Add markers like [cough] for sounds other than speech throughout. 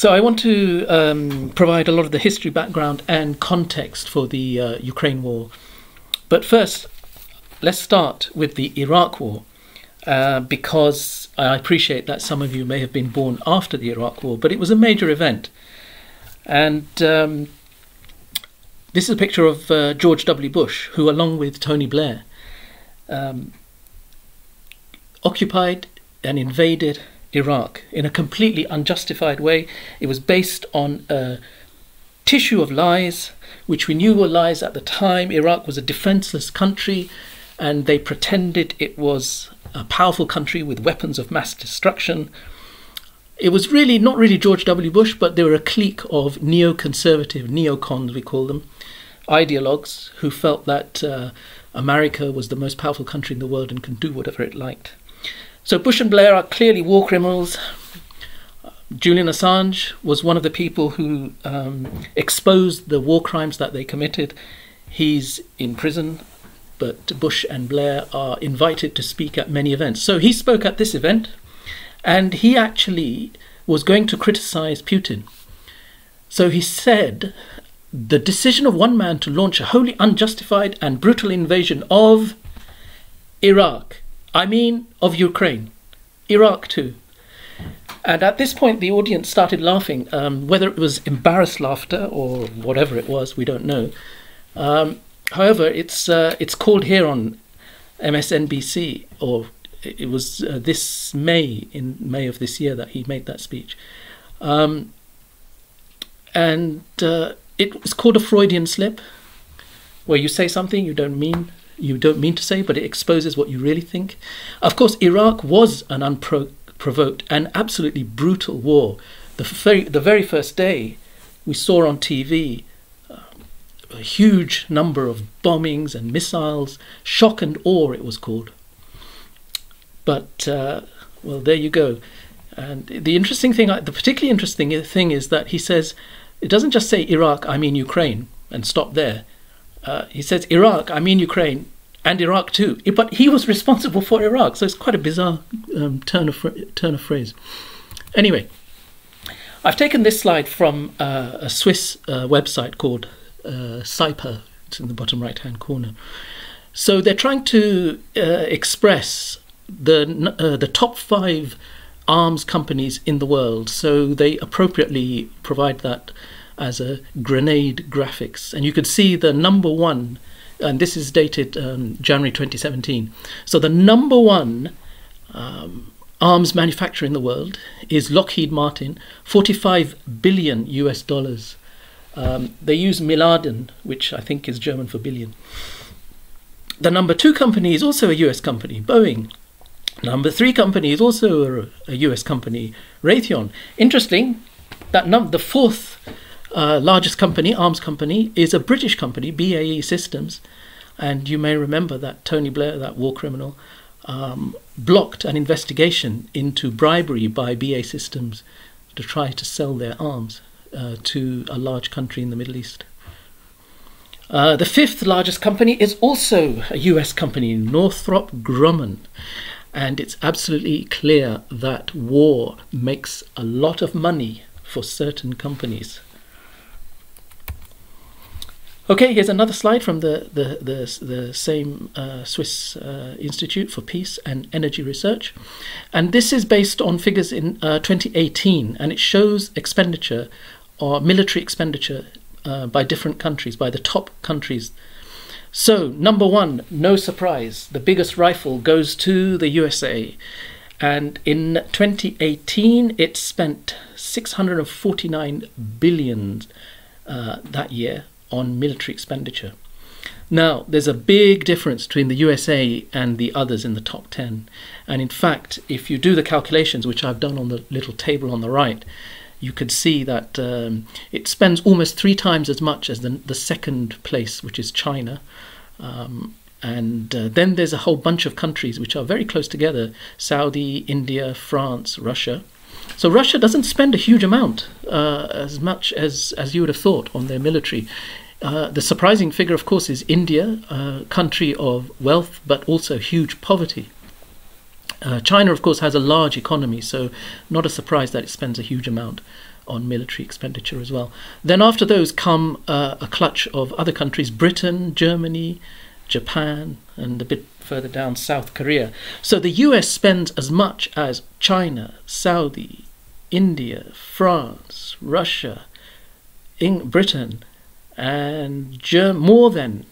So I want to um, provide a lot of the history background and context for the uh, Ukraine war. But first, let's start with the Iraq war, uh, because I appreciate that some of you may have been born after the Iraq war, but it was a major event. And um, this is a picture of uh, George W. Bush, who, along with Tony Blair, um, occupied and invaded Iraq in a completely unjustified way. It was based on a tissue of lies, which we knew were lies at the time. Iraq was a defenseless country, and they pretended it was a powerful country with weapons of mass destruction. It was really not really George W. Bush, but they were a clique of neoconservative, neocons, we call them, ideologues who felt that uh, America was the most powerful country in the world and could do whatever it liked. So Bush and Blair are clearly war criminals. Julian Assange was one of the people who um, exposed the war crimes that they committed. He's in prison, but Bush and Blair are invited to speak at many events. So he spoke at this event, and he actually was going to criticize Putin. So he said the decision of one man to launch a wholly unjustified and brutal invasion of Iraq I mean of Ukraine, Iraq too. And at this point, the audience started laughing. Um, whether it was embarrassed laughter or whatever it was, we don't know. Um, however, it's uh, it's called here on MSNBC, or it was uh, this May in May of this year that he made that speech, um, and uh, it was called a Freudian slip, where you say something you don't mean you don't mean to say, but it exposes what you really think. Of course, Iraq was an unprovoked and absolutely brutal war. The very, the very first day, we saw on TV uh, a huge number of bombings and missiles, shock and awe, it was called. But, uh, well, there you go. And the interesting thing, the particularly interesting thing is that he says, it doesn't just say Iraq, I mean Ukraine, and stop there. Uh, he says Iraq, I mean Ukraine, and Iraq too. But he was responsible for Iraq, so it's quite a bizarre um, turn of turn of phrase. Anyway, I've taken this slide from uh, a Swiss uh, website called uh, SIPER. It's in the bottom right hand corner. So they're trying to uh, express the uh, the top five arms companies in the world. So they appropriately provide that as a grenade graphics. And you can see the number one, and this is dated um, January 2017. So the number one um, arms manufacturer in the world is Lockheed Martin, 45 billion US dollars. Um, they use Milliarden, which I think is German for billion. The number two company is also a US company, Boeing. Number three company is also a, a US company, Raytheon. Interesting that num- the fourth uh, largest company, arms company, is a British company, BAE Systems. And you may remember that Tony Blair, that war criminal, um, blocked an investigation into bribery by BAE Systems to try to sell their arms uh, to a large country in the Middle East. Uh, the fifth largest company is also a US company, Northrop Grumman. And it's absolutely clear that war makes a lot of money for certain companies. Okay, here's another slide from the, the, the, the same uh, Swiss uh, Institute for Peace and Energy Research. And this is based on figures in uh, 2018, and it shows expenditure or military expenditure uh, by different countries, by the top countries. So, number one, no surprise, the biggest rifle goes to the USA. And in 2018, it spent 649 billion uh, that year on military expenditure. Now, there's a big difference between the USA and the others in the top 10. And in fact, if you do the calculations, which I've done on the little table on the right, you could see that um, it spends almost three times as much as the, the second place, which is China. Um, and uh, then there's a whole bunch of countries which are very close together Saudi, India, France, Russia. So Russia doesn't spend a huge amount, uh, as much as, as you would have thought, on their military. Uh, the surprising figure, of course, is India, a country of wealth but also huge poverty. Uh, China, of course, has a large economy, so not a surprise that it spends a huge amount on military expenditure as well. Then after those come uh, a clutch of other countries: Britain, Germany, Japan, and a bit further down South Korea. So the U.S. spends as much as China, Saudi, India, France, Russia, Britain, and Germ- more than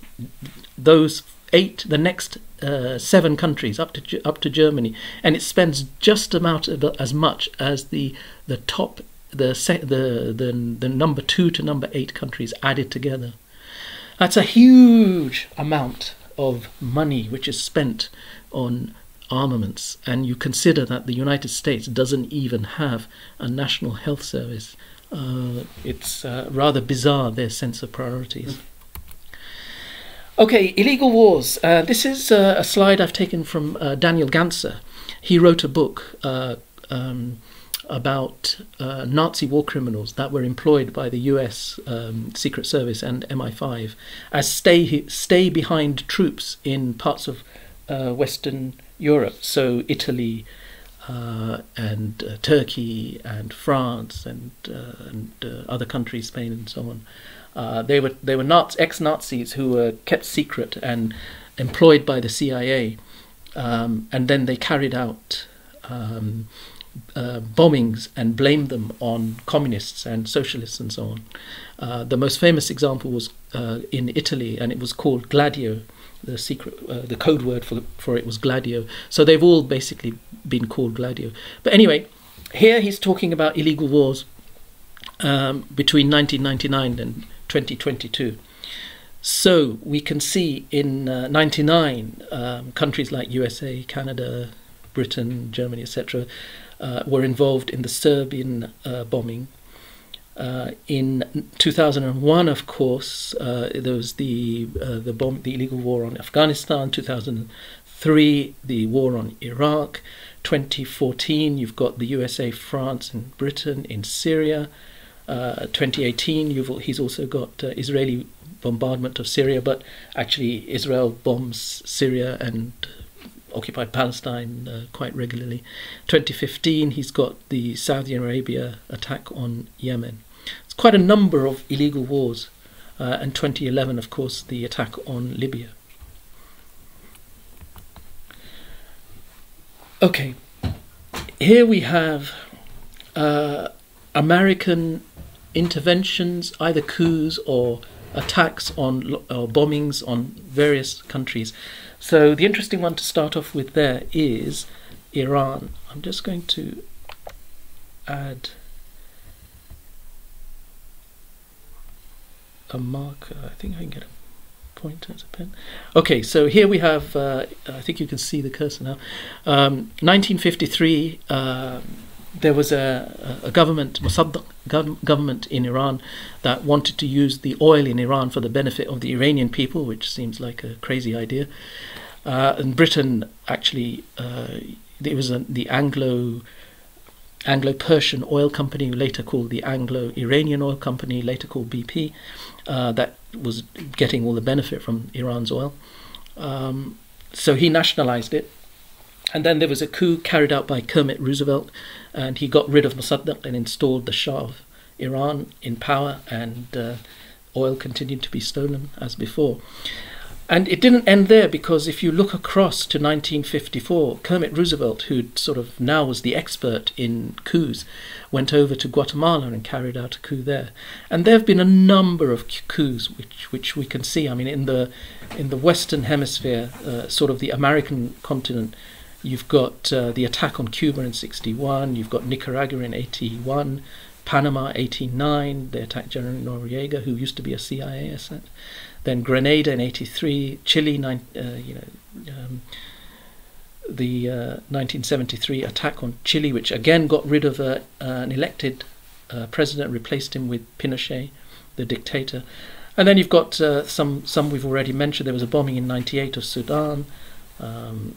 those eight, the next uh, seven countries up to up to Germany, and it spends just about as much as the the top the the the the number two to number eight countries added together. That's a huge amount of money which is spent on armaments, and you consider that the United States doesn't even have a national health service. Uh, it's uh, rather bizarre their sense of priorities. Okay, illegal wars. Uh, this is uh, a slide I've taken from uh, Daniel Ganser. He wrote a book uh, um, about uh, Nazi war criminals that were employed by the US um, Secret Service and MI5 as stay, stay behind troops in parts of uh, Western Europe, so Italy. and Turkey and France and, and other countries, Spain and so on. Uh, they were they were Nazi, ex-Nazis who were kept secret and employed by the CIA, um, and then they carried out um, uh, bombings and blame them on communists and socialists and so on. Uh, the most famous example was uh, in Italy, and it was called Gladio. The secret, uh, the code word for for it was Gladio. So they've all basically been called Gladio. But anyway, here he's talking about illegal wars um, between 1999 and 2022. So we can see in uh, 99, um, countries like USA, Canada, Britain, Germany, etc., uh, were involved in the Serbian uh, bombing. Uh, in 2001, of course, uh, there was the uh, the bomb, the illegal war on Afghanistan. 2003, the war on Iraq. 2014, you've got the USA, France, and Britain in Syria. Uh, 2018, he's also got Israeli bombardment of Syria, but actually Israel bombs Syria and occupied Palestine uh, quite regularly. 2015, he's got the Saudi Arabia attack on Yemen. It's quite a number of illegal wars. Uh, and 2011, of course, the attack on Libya. Okay, here we have uh, American interventions, either coups or attacks on or bombings on various countries. So the interesting one to start off with there is Iran. I'm just going to add a marker. I think I can get a pointer as a pen. Okay, so here we have. Uh, I think you can see the cursor now. Um, 1953. Um, there was a, a government, Mossadegh government in Iran that wanted to use the oil in Iran for the benefit of the Iranian people, which seems like a crazy idea. Uh, and Britain actually, uh, it was a, the Anglo Anglo-Persian oil company, later called the Anglo-Iranian oil company, later called BP, uh, that was getting all the benefit from Iran's oil. Um, so he nationalized it and then there was a coup carried out by Kermit Roosevelt, and he got rid of Mossadegh and installed the Shah of Iran in power, and uh, oil continued to be stolen as before. And it didn't end there because if you look across to 1954, Kermit Roosevelt, who sort of now was the expert in coups, went over to Guatemala and carried out a coup there. And there have been a number of coups which which we can see. I mean, in the in the Western Hemisphere, uh, sort of the American continent, You've got uh, the attack on Cuba in 61, you've got Nicaragua in 81, Panama 89, they attacked General Noriega, who used to be a CIA asset. Then Grenada in 83, Chile, uh, you know, um, the uh, 1973 attack on Chile, which again got rid of a, an elected uh, president, replaced him with Pinochet, the dictator. And then you've got uh, some some we've already mentioned. There was a bombing in '98 of Sudan. Um,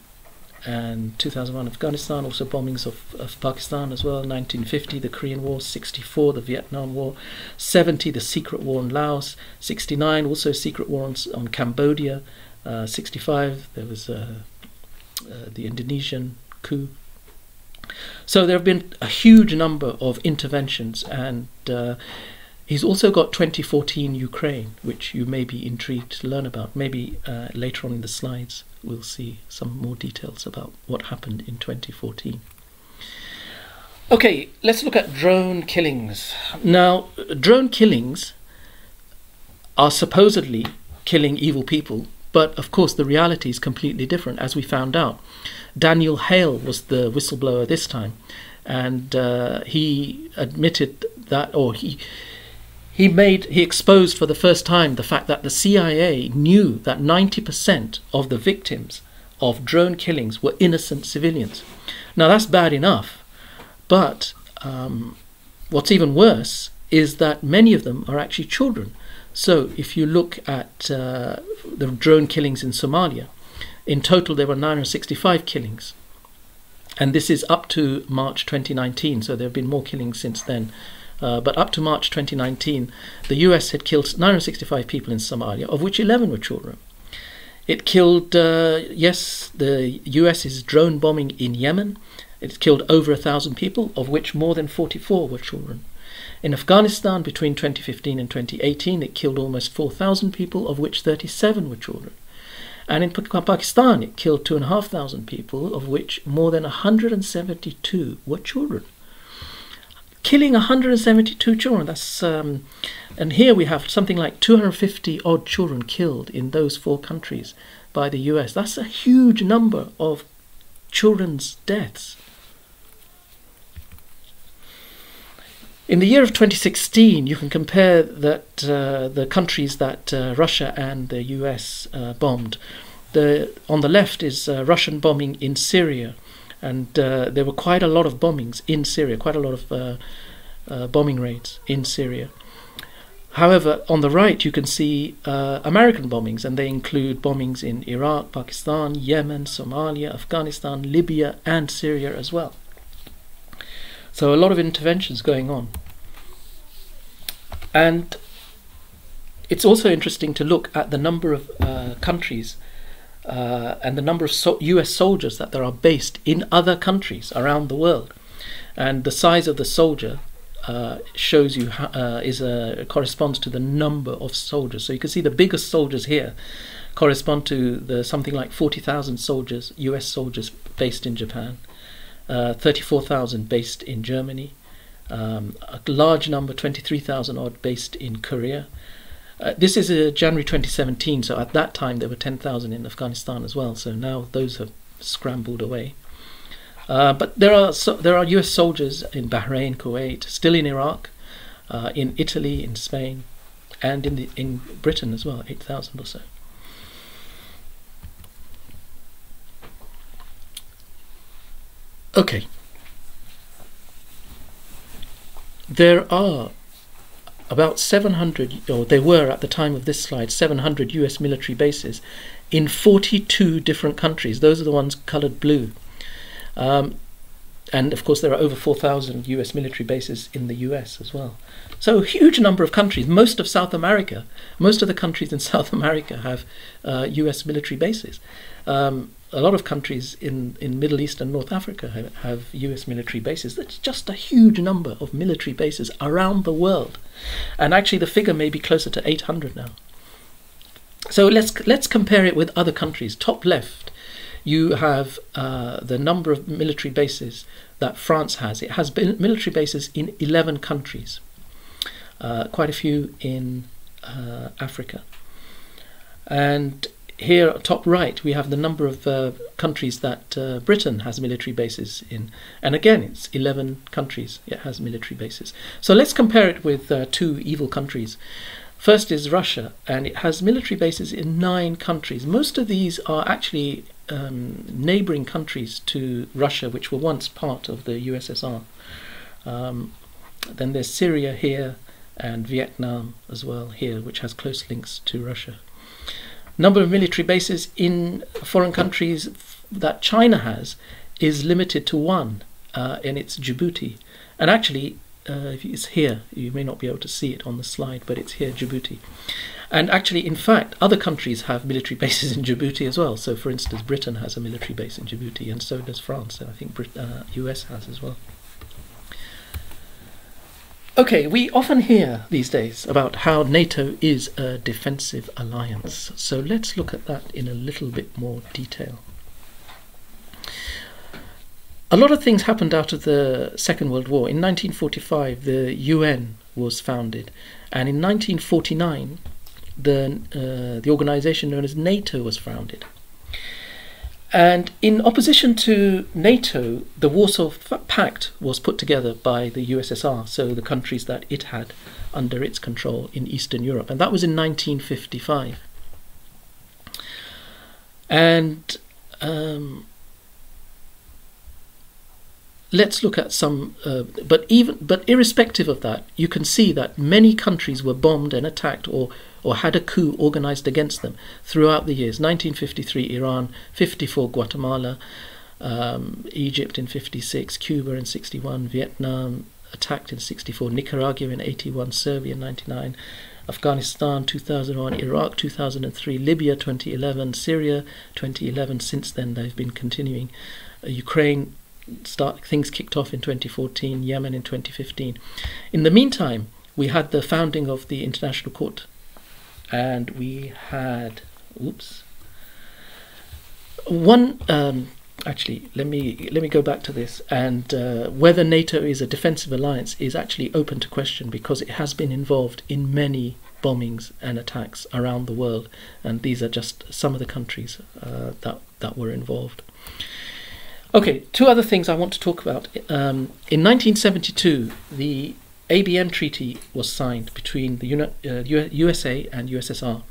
and 2001 Afghanistan, also bombings of, of Pakistan as well, 1950 the Korean War, 64 the Vietnam War, 70 the secret war in Laos, 69 also secret war on, on Cambodia, uh, 65 there was uh, uh, the Indonesian coup, So there have been a huge number of interventions, and uh, he's also got 2014 Ukraine, which you may be intrigued to learn about. Maybe uh, later on in the slides we'll see some more details about what happened in 2014. Okay, let's look at drone killings. Now, drone killings are supposedly killing evil people, but of course the reality is completely different, as we found out. Daniel Hale was the whistleblower this time, and uh, he admitted that, or he he made he exposed for the first time the fact that the CIA knew that 90% of the victims of drone killings were innocent civilians. Now that's bad enough, but um, what's even worse is that many of them are actually children. So if you look at uh, the drone killings in Somalia, in total there were 965 killings. And this is up to March 2019, so there have been more killings since then. Uh, but up to March 2019, the US had killed 965 people in Somalia, of which 11 were children. It killed, uh, yes, the US is drone bombing in Yemen. It killed over a thousand people, of which more than 44 were children. In Afghanistan, between 2015 and 2018, it killed almost 4,000 people, of which 37 were children. And in Pakistan, it killed 2,500 people, of which more than 172 were children killing 172 children. That's um, and here we have something like 250 odd children killed in those four countries by the U.S. That's a huge number of children's deaths. In the year of 2016, you can compare that uh, the countries that uh, Russia and the US uh, bombed. The, on the left is uh, Russian bombing in Syria, and uh, there were quite a lot of bombings in Syria, quite a lot of uh, uh, bombing raids in Syria. However, on the right you can see uh, American bombings, and they include bombings in Iraq, Pakistan, Yemen, Somalia, Afghanistan, Libya, and Syria as well. So a lot of interventions going on. And it's also interesting to look at the number of uh, countries uh, and the number of so US soldiers that there are based in other countries around the world. And the size of the soldier uh, shows you uh, is a corresponds to the number of soldiers. So you can see the biggest soldiers here correspond to the something like 40,000 soldiers, US soldiers based in Japan, uh, 34,000 based in Germany, um, a large number, 23,000 odd, based in Korea, uh, this is uh, January 2017, so at that time there were 10,000 in Afghanistan as well. So now those have scrambled away. Uh, but there are so, there are U.S. soldiers in Bahrain, Kuwait, still in Iraq, uh, in Italy, in Spain, and in the, in Britain as well, 8,000 or so. Okay. There are about 700, or there were at the time of this slide, 700 US military bases in 42 different countries. Those are the ones coloured blue. Um, and of course, there are over 4,000 US military bases in the US as well. So, a huge number of countries, most of South America, most of the countries in [laughs] South America have uh, US military bases. Um, a lot of countries in, in Middle East and North Africa have, have US military bases. That's just a huge number of military bases around the world. And actually, the figure may be closer to 800 now. So let's let's compare it with other countries. Top left, you have uh, the number of military bases that France has. It has military bases in 11 countries, uh, quite a few in uh, Africa. And here, top right, we have the number of uh, countries that uh, Britain has military bases in. And again, it's 11 countries it has military bases. So let's compare it with uh, two evil countries. First is Russia, and it has military bases in nine countries. Most of these are actually um, neighboring countries to Russia, which were once part of the USSR. Um, then there's Syria here, and Vietnam as well here, which has close links to Russia number of military bases in foreign countries that China has is limited to one, uh, and it's Djibouti. And actually, uh, it's here. You may not be able to see it on the slide, but it's here, Djibouti. And actually, in fact, other countries have military [laughs] bases in Djibouti as well. So, for instance, Britain has a military base in Djibouti, and so does France, and I think Brit- uh, US has as well. Okay, we often hear these days about how NATO is a defensive alliance. So let's look at that in a little bit more detail. A lot of things happened out of the Second World War. In 1945, the UN was founded, and in 1949, the uh, the organization known as NATO was founded. And in opposition to NATO, the Warsaw Pact was put together by the USSR, so the countries that it had under its control in Eastern Europe, and that was in 1955. And um, let's look at some uh, but even but irrespective of that you can see that many countries were bombed and attacked or or had a coup organized against them throughout the years. 1953 Iran 54 Guatemala um, Egypt in 56 Cuba in 61 Vietnam attacked in 64 Nicaragua in 81 Serbia in 99 Afghanistan 2001 Iraq 2003 Libya 2011 Syria 2011 since then they've been continuing. Uh, Ukraine start things kicked off in 2014, Yemen in 2015. In the meantime, we had the founding of the International Court, and we had, oops, one. Um, actually, let me let me go back to this. And uh, whether NATO is a defensive alliance is actually open to question because it has been involved in many bombings and attacks around the world, and these are just some of the countries uh, that that were involved. Okay, two other things I want to talk about. Um, in 1972, the ABM Treaty was signed between the Uni- uh, USA and USSR.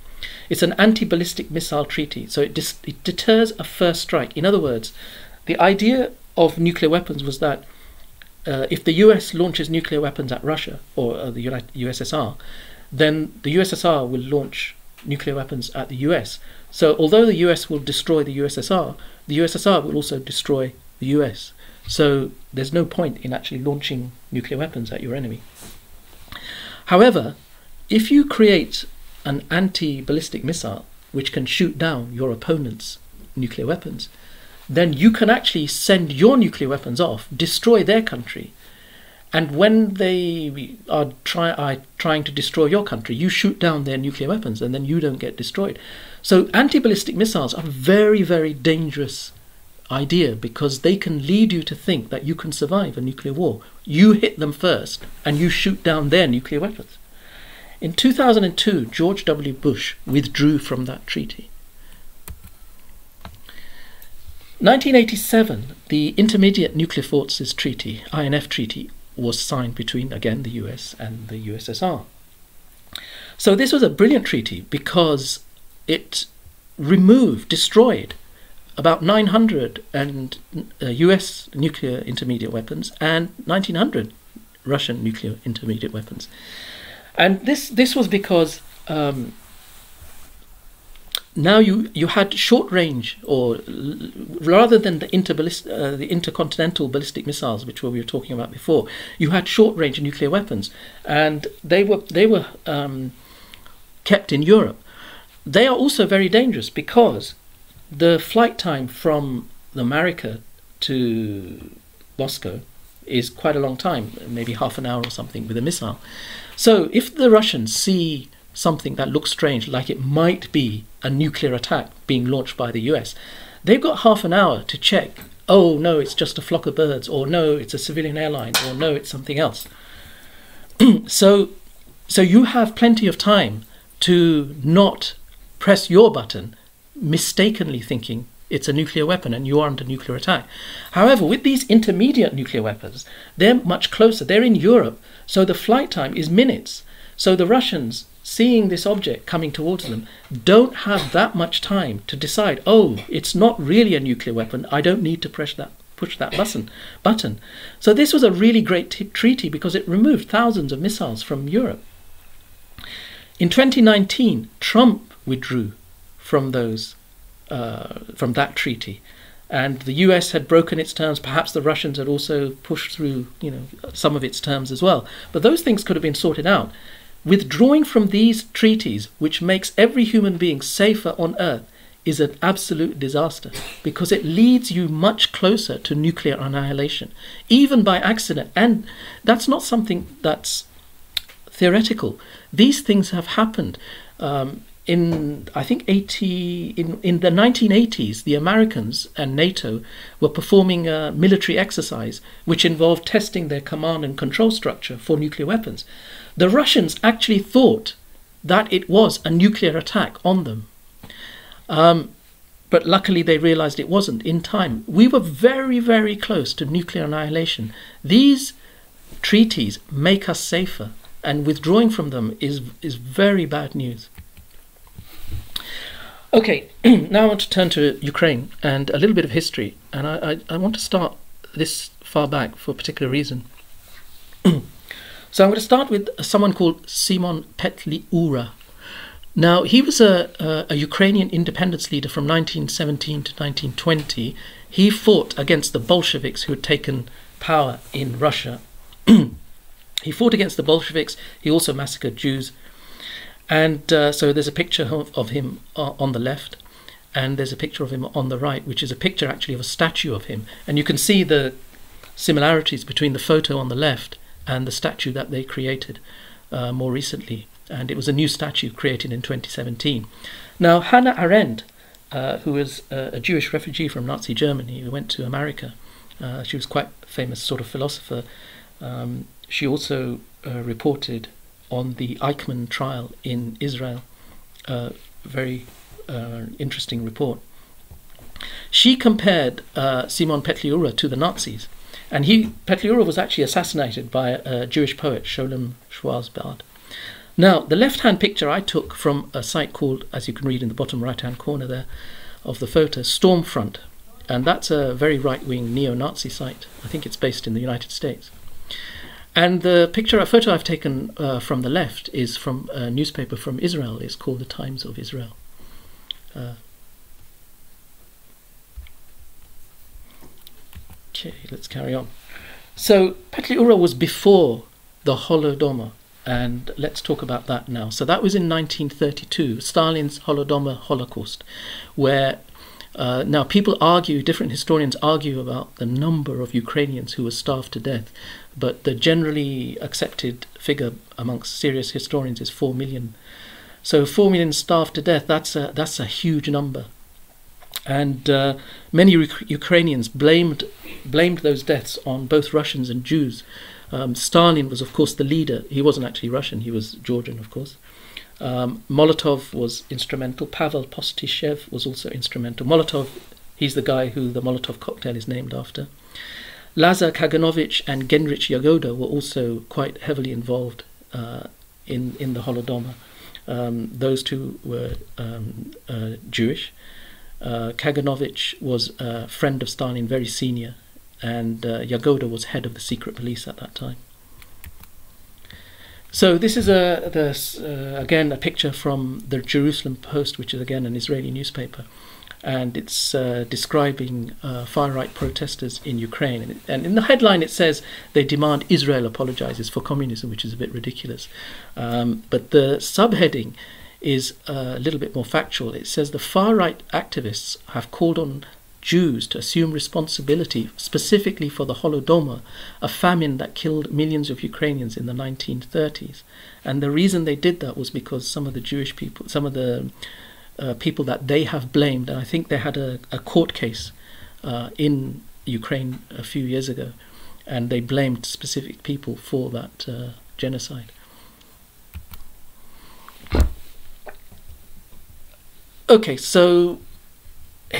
It's an anti ballistic missile treaty, so it, it deters a first strike. In other words, the idea of nuclear weapons was that uh, if the US launches nuclear weapons at Russia or uh, the United USSR, then the USSR will launch nuclear weapons at the US. So, although the US will destroy the USSR, the USSR will also destroy the US. So there's no point in actually launching nuclear weapons at your enemy. However, if you create an anti ballistic missile which can shoot down your opponent's nuclear weapons, then you can actually send your nuclear weapons off, destroy their country, and when they are, try, are trying to destroy your country, you shoot down their nuclear weapons and then you don't get destroyed. So anti ballistic missiles are very, very dangerous idea because they can lead you to think that you can survive a nuclear war. You hit them first and you shoot down their nuclear weapons. In 2002, George W. Bush withdrew from that treaty. 1987, the Intermediate Nuclear Forces Treaty, INF Treaty, was signed between, again, the US and the USSR. So this was a brilliant treaty because it removed, destroyed about 900 and uh, US nuclear intermediate weapons and 1900 Russian nuclear intermediate weapons. And this this was because um, now you, you had short range, or rather than the, uh, the intercontinental ballistic missiles, which we were talking about before, you had short range nuclear weapons, and they were they were um, kept in Europe. They are also very dangerous because the flight time from America to Moscow is quite a long time, maybe half an hour or something with a missile. So if the Russians see something that looks strange, like it might be a nuclear attack being launched by the US, they've got half an hour to check. Oh no, it's just a flock of birds, or no, it's a civilian airline, or no, it's something else. [clears throat] so, so you have plenty of time to not press your button, mistakenly thinking it's a nuclear weapon and you are under nuclear attack. However, with these intermediate nuclear weapons, they're much closer. They're in Europe, so the flight time is minutes. So the Russians, seeing this object coming towards them, don't have that much time to decide, oh, it's not really a nuclear weapon. I don't need to press that push that button button. So this was a really great t- treaty because it removed thousands of missiles from Europe. In 2019, Trump withdrew from those uh, from that treaty and the US had broken its terms. Perhaps the Russians had also pushed through, you know, some of its terms as well. But those things could have been sorted out. Withdrawing from these treaties, which makes every human being safer on earth, is an absolute disaster because it leads you much closer to nuclear annihilation, even by accident. And that's not something that's theoretical. These things have happened. Um, in I think 80 in, in the 1980s, the Americans and NATO were performing a military exercise which involved testing their command and control structure for nuclear weapons. The Russians actually thought that it was a nuclear attack on them. Um, but luckily, they realized it wasn't in time. We were very, very close to nuclear annihilation. These treaties make us safer, and withdrawing from them is, is very bad news. Okay, [clears throat] now I want to turn to Ukraine and a little bit of history. And I, I, I want to start this far back for a particular reason. [clears throat] so I'm going to start with someone called Simon Petliura. Now, he was a, a, a, Ukrainian independence leader from 1917 to 1920. He fought against the Bolsheviks who had taken power in Russia. [clears throat] he fought against the Bolsheviks. He also massacred Jews and uh, so there's a picture of, of him uh, on the left, and there's a picture of him on the right, which is a picture actually of a statue of him. And you can see the similarities between the photo on the left and the statue that they created uh, more recently. And it was a new statue created in 2017. Now, Hannah Arendt, uh, who was a Jewish refugee from Nazi Germany who went to America, uh, she was quite a famous sort of philosopher. Um, she also uh, reported on the Eichmann trial in Israel. Uh, very uh, interesting report. She compared uh, Simon Petliura to the Nazis, and he Petliura was actually assassinated by a Jewish poet, Sholem Schwarzbard. Now, the left-hand picture I took from a site called, as you can read in the bottom right-hand corner there of the photo, Stormfront, and that's a very right-wing neo-Nazi site. I think it's based in the United States. And the picture, a photo I've taken uh, from the left is from a newspaper from Israel. It's called the Times of Israel. Uh, okay, let's carry on. So Petliura was before the Holodomor, and let's talk about that now. So that was in 1932, Stalin's Holodomor Holocaust, where uh, now, people argue, different historians argue about the number of Ukrainians who were starved to death. But the generally accepted figure amongst serious historians is 4 million. So 4 million starved to death, that's a, that's a huge number. And uh, many Ukrainians blamed, blamed those deaths on both Russians and Jews. Um, Stalin was, of course, the leader. He wasn't actually Russian, he was Georgian, of course. Um, Molotov was instrumental. Pavel Postyshev was also instrumental. Molotov, he's the guy who the Molotov cocktail is named after. Lazar Kaganovich and Genrich Yagoda were also quite heavily involved uh, in, in the Holodomor. Um, those two were um, uh, Jewish. Uh, Kaganovich was a friend of Stalin, very senior, and uh, Yagoda was head of the secret police at that time. So this is a this, uh, again a picture from the Jerusalem Post, which is again an Israeli newspaper and it's uh, describing uh, far right protesters in Ukraine. And in the headline, it says they demand Israel apologizes for communism, which is a bit ridiculous. Um, but the subheading is a little bit more factual. It says the far right activists have called on Jews to assume responsibility specifically for the Holodomor, a famine that killed millions of Ukrainians in the 1930s. And the reason they did that was because some of the Jewish people, some of the uh, people that they have blamed. And I think they had a, a court case uh, in Ukraine a few years ago, and they blamed specific people for that uh, genocide. Okay, so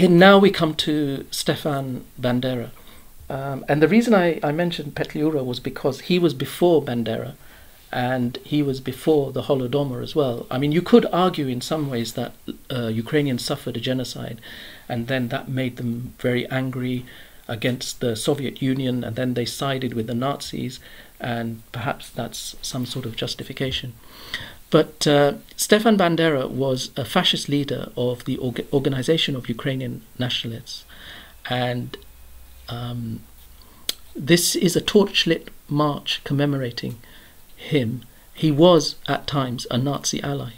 now we come to Stefan Bandera. Um, and the reason I, I mentioned Petliura was because he was before Bandera and he was before the Holodomor as well. I mean, you could argue in some ways that uh, Ukrainians suffered a genocide, and then that made them very angry against the Soviet Union, and then they sided with the Nazis, and perhaps that's some sort of justification. But uh, Stefan Bandera was a fascist leader of the orga- Organization of Ukrainian Nationalists, and um, this is a torchlit march commemorating him he was at times a Nazi ally.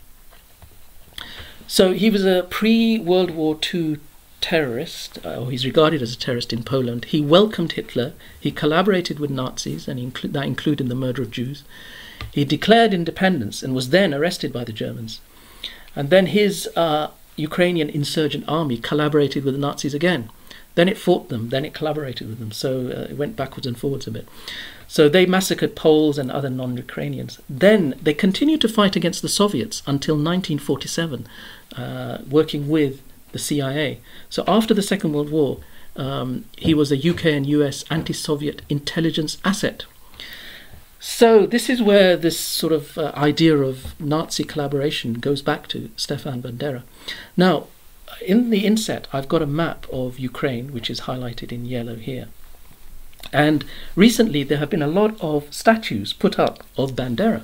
So he was a pre World War II terrorist, uh, or he's regarded as a terrorist in Poland. He welcomed Hitler, he collaborated with Nazis, and inclu- that included the murder of Jews. He declared independence and was then arrested by the Germans. And then his uh, Ukrainian insurgent army collaborated with the Nazis again. Then it fought them, then it collaborated with them. So uh, it went backwards and forwards a bit. So they massacred Poles and other non Ukrainians. Then they continued to fight against the Soviets until 1947, uh, working with the CIA. So after the Second World War, um, he was a UK and US anti Soviet intelligence asset. So this is where this sort of uh, idea of Nazi collaboration goes back to Stefan Bandera. Now, in the inset, I've got a map of Ukraine, which is highlighted in yellow here. And recently, there have been a lot of statues put up of Bandera.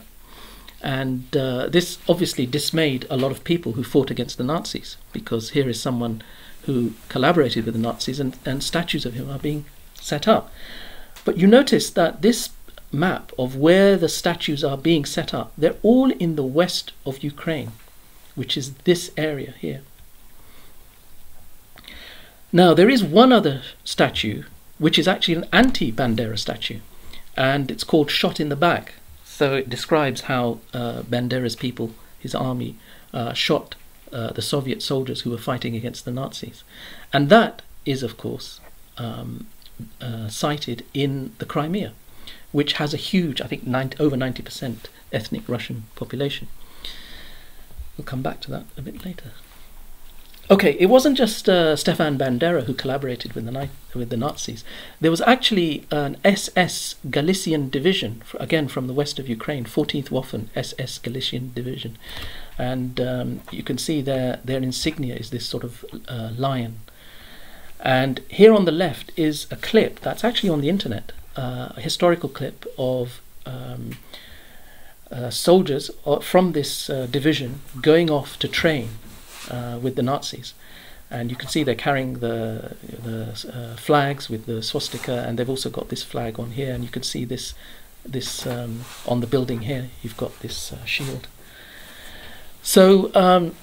And uh, this obviously dismayed a lot of people who fought against the Nazis, because here is someone who collaborated with the Nazis, and, and statues of him are being set up. But you notice that this map of where the statues are being set up, they're all in the west of Ukraine, which is this area here. Now, there is one other statue, which is actually an anti Bandera statue, and it's called Shot in the Back. So it describes how uh, Bandera's people, his army, uh, shot uh, the Soviet soldiers who were fighting against the Nazis. And that is, of course, um, uh, sited in the Crimea which has a huge, I think, 90, over 90% ethnic Russian population. We'll come back to that a bit later. Okay, it wasn't just uh, Stefan Bandera who collaborated with the, with the Nazis. There was actually an SS Galician division, again from the west of Ukraine, 14th Waffen SS Galician division. And um, you can see their, their insignia is this sort of uh, lion. And here on the left is a clip that's actually on the internet uh, a historical clip of um, uh, soldiers uh, from this uh, division going off to train uh, with the Nazis. And you can see they're carrying the, the uh, flags with the swastika, and they've also got this flag on here. And you can see this, this um, on the building here. You've got this shield. So um,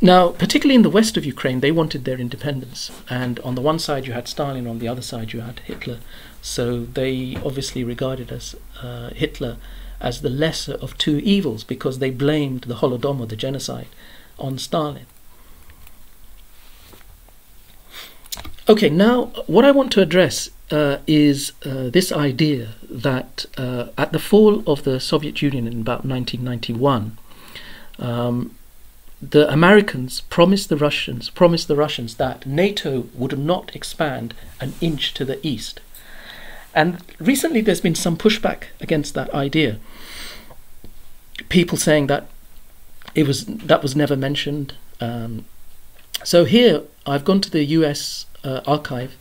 now, particularly in the west of Ukraine, they wanted their independence. And on the one side, you had Stalin, on the other side, you had Hitler. So they obviously regarded as uh, Hitler as the lesser of two evils because they blamed the Holodomor, the genocide, on Stalin. Okay, now what I want to address uh, is uh, this idea that uh, at the fall of the Soviet Union in about 1991, um, the Americans promised the Russians promised the Russians that NATO would not expand an inch to the east. And recently there's been some pushback against that idea. People saying that it was that was never mentioned. Um, so here I've gone to the U.S. Uh, archive,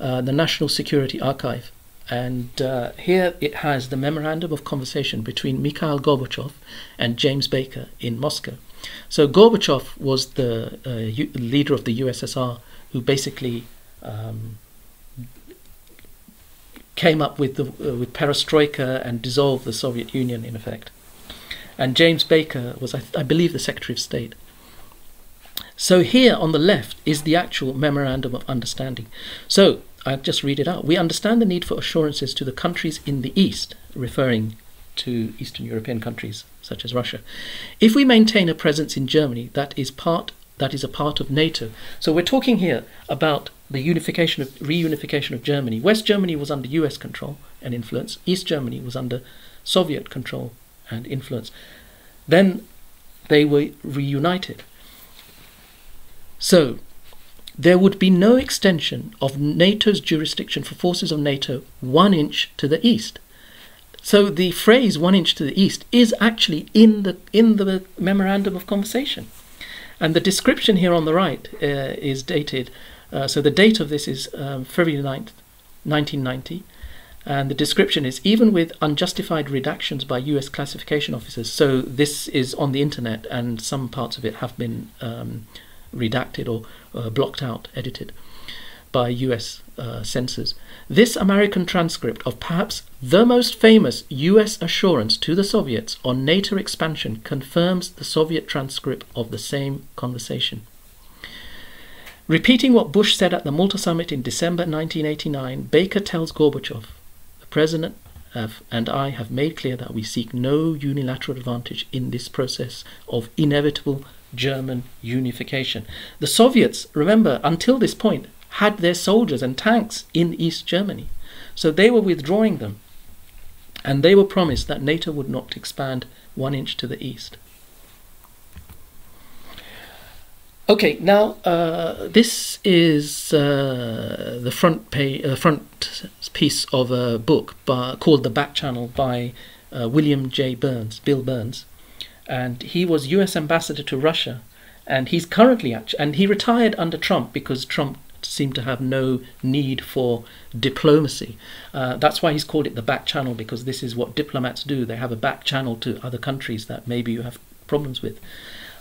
uh, the National Security Archive, and uh, here it has the memorandum of conversation between Mikhail Gorbachev and James Baker in Moscow. So Gorbachev was the U- leader of the USSR who basically um, came up with the uh, with perestroika and dissolved the Soviet Union in effect. And James Baker was, I, I believe, the Secretary of State. So here on the left is the actual memorandum of understanding. So I'll just read it out. We understand the need for assurances to the countries in the East, referring to Eastern European countries such as Russia. If we maintain a presence in Germany that is part that is a part of NATO. So we're talking here about the unification of reunification of Germany. West Germany was under US control and influence. East Germany was under Soviet control and influence. Then they were reunited. So there would be no extension of NATO's jurisdiction for forces of NATO one inch to the east. So the phrase one inch to the east is actually in the in the memorandum of conversation. And the description here on the right uh, is dated uh, so the date of this is um, February 9th, 1990. And the description is even with unjustified redactions by US classification officers. So this is on the internet, and some parts of it have been um, redacted or uh, blocked out, edited by US uh, censors. This American transcript of perhaps the most famous US assurance to the Soviets on NATO expansion confirms the Soviet transcript of the same conversation. Repeating what Bush said at the Malta summit in December 1989, Baker tells Gorbachev, the president have, and I have made clear that we seek no unilateral advantage in this process of inevitable German unification. The Soviets, remember, until this point, had their soldiers and tanks in East Germany. So they were withdrawing them. And they were promised that NATO would not expand one inch to the east. Okay, now uh, this is uh, the front page, uh, front piece of a book by, called "The Back Channel" by uh, William J. Burns, Bill Burns, and he was U.S. ambassador to Russia, and he's currently at, and he retired under Trump because Trump seemed to have no need for diplomacy. Uh, that's why he's called it the back channel because this is what diplomats do. They have a back channel to other countries that maybe you have problems with.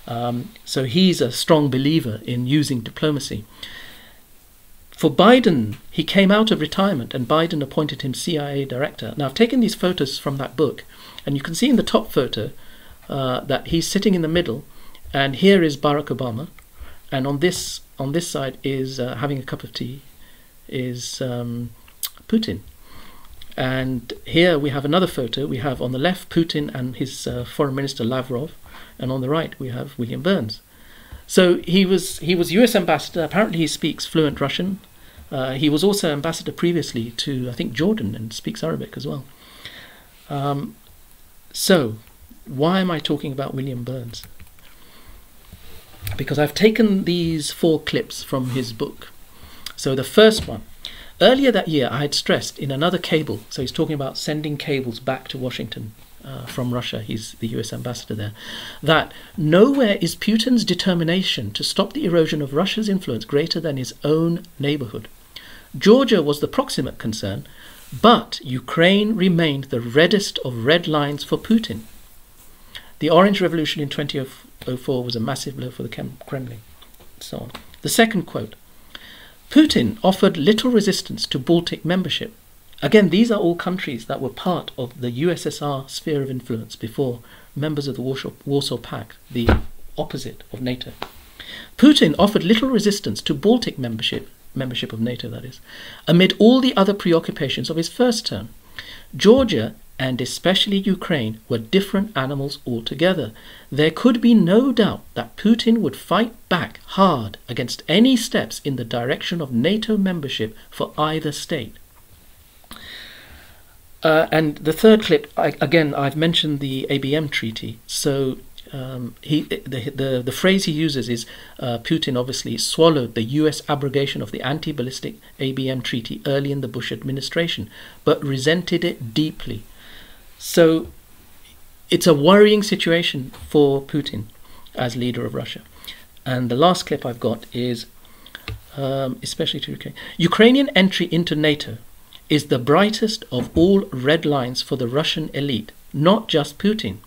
Um, so he's a strong believer in using diplomacy. For Biden, he came out of retirement and Biden appointed him CIA director. Now, I've taken these photos from that book, and you can see in the top photo uh, that he's sitting in the middle, and here is Barack Obama, and on this on this side is uh, having a cup of tea, is um, Putin. And here we have another photo. We have on the left Putin and his uh, foreign minister Lavrov, and on the right we have William Burns. So he was he was U.S. ambassador. Apparently, he speaks fluent Russian. Uh, he was also ambassador previously to I think Jordan and speaks Arabic as well. Um, so, why am I talking about William Burns? Because I've taken these four clips from his book. So the first one. Earlier that year, I had stressed in another cable, so he's talking about sending cables back to Washington uh, from Russia, he's the US ambassador there, that nowhere is Putin's determination to stop the erosion of Russia's influence greater than his own neighborhood. Georgia was the proximate concern, but Ukraine remained the reddest of red lines for Putin. The Orange Revolution in 2004 was a massive blow for the Kremlin. So on. The second quote Putin offered little resistance to Baltic membership, Again, these are all countries that were part of the USSR sphere of influence before, members of the Warsaw, Warsaw Pact, the opposite of NATO. Putin offered little resistance to Baltic membership, membership of NATO, that is, amid all the other preoccupations of his first term. Georgia and especially Ukraine were different animals altogether. There could be no doubt that Putin would fight back hard against any steps in the direction of NATO membership for either state. Uh, and the third clip, I, again, I've mentioned the ABM treaty. So um, he, the, the, the phrase he uses is uh, Putin obviously swallowed the US abrogation of the anti ballistic ABM treaty early in the Bush administration, but resented it deeply. So it's a worrying situation for Putin as leader of Russia. And the last clip I've got is, um, especially to Ukraine, Ukrainian entry into NATO is the brightest of all red lines for the Russian elite, not just Putin.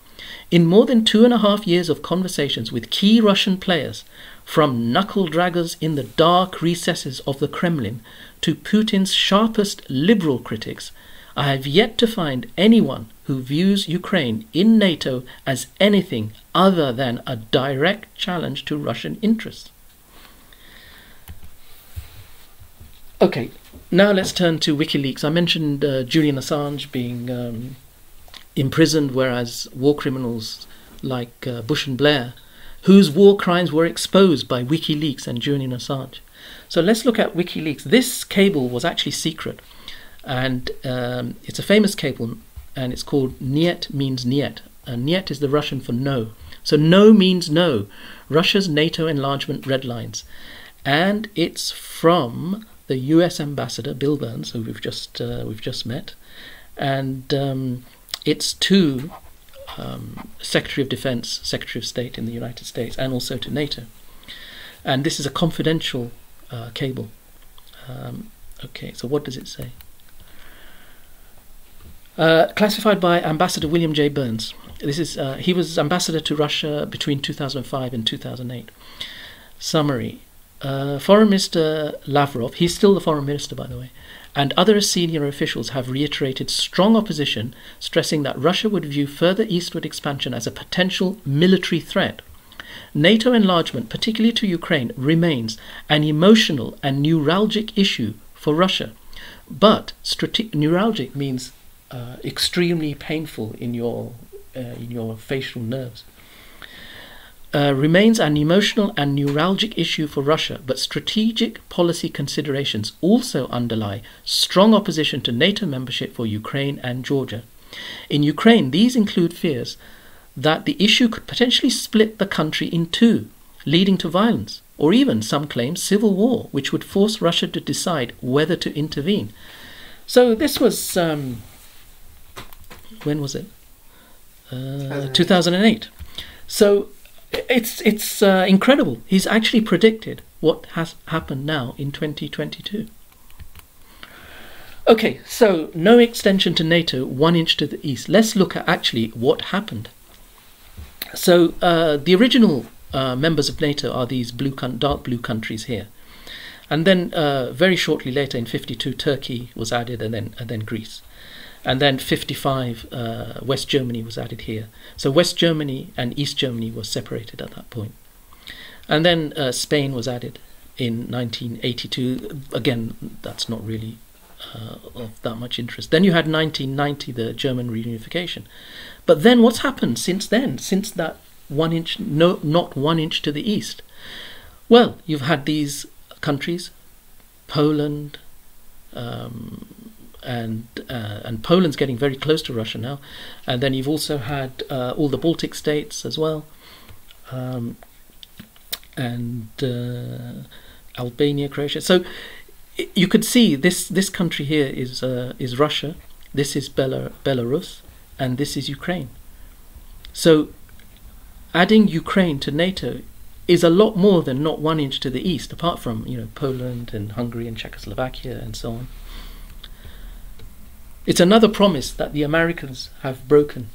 In more than two and a half years of conversations with key Russian players, from knuckle draggers in the dark recesses of the Kremlin to Putin's sharpest liberal critics, I have yet to find anyone who views Ukraine in NATO as anything other than a direct challenge to Russian interests. Okay, now let's turn to WikiLeaks. I mentioned uh, Julian Assange being um, imprisoned, whereas war criminals like uh, Bush and Blair, whose war crimes were exposed by WikiLeaks and Julian Assange. So let's look at WikiLeaks. This cable was actually secret, and um, it's a famous cable, and it's called Niet means Niet. And Niet is the Russian for no. So no means no. Russia's NATO enlargement red lines. And it's from the U.S. ambassador Bill Burns, who we've just uh, we've just met, and um, it's to um, Secretary of Defense, Secretary of State in the United States, and also to NATO. And this is a confidential uh, cable. Um, okay, so what does it say? Uh, classified by Ambassador William J. Burns. This is uh, he was ambassador to Russia between 2005 and 2008. Summary: uh, Foreign Minister Lavrov, he's still the foreign minister, by the way, and other senior officials have reiterated strong opposition, stressing that Russia would view further eastward expansion as a potential military threat. NATO enlargement, particularly to Ukraine, remains an emotional and neuralgic issue for Russia. But neuralgic means uh, extremely painful in your uh, in your facial nerves. Uh, remains an emotional and neuralgic issue for Russia, but strategic policy considerations also underlie strong opposition to NATO membership for Ukraine and Georgia. In Ukraine, these include fears that the issue could potentially split the country in two, leading to violence, or even, some claim, civil war, which would force Russia to decide whether to intervene. So this was, um, when was it? Uh, 2008. So it's it's uh, incredible. He's actually predicted what has happened now in 2022. Okay, so no extension to NATO, one inch to the east. Let's look at actually what happened. So uh, the original uh, members of NATO are these blue, dark blue countries here, and then uh, very shortly later, in 52, Turkey was added, and then and then Greece and then 55 uh, West Germany was added here. So West Germany and East Germany were separated at that point. And then uh, Spain was added in 1982. Again, that's not really uh, of that much interest. Then you had 1990, the German reunification. But then what's happened since then, since that one inch, no, not one inch to the east? Well, you've had these countries, Poland, um, and uh, and Poland's getting very close to Russia now, and then you've also had uh, all the Baltic states as well, um, and uh, Albania, Croatia. So you could see this this country here is uh, is Russia, this is Belar- Belarus, and this is Ukraine. So adding Ukraine to NATO is a lot more than not one inch to the east, apart from you know Poland and Hungary and Czechoslovakia and so on. It's another promise that the Americans have broken.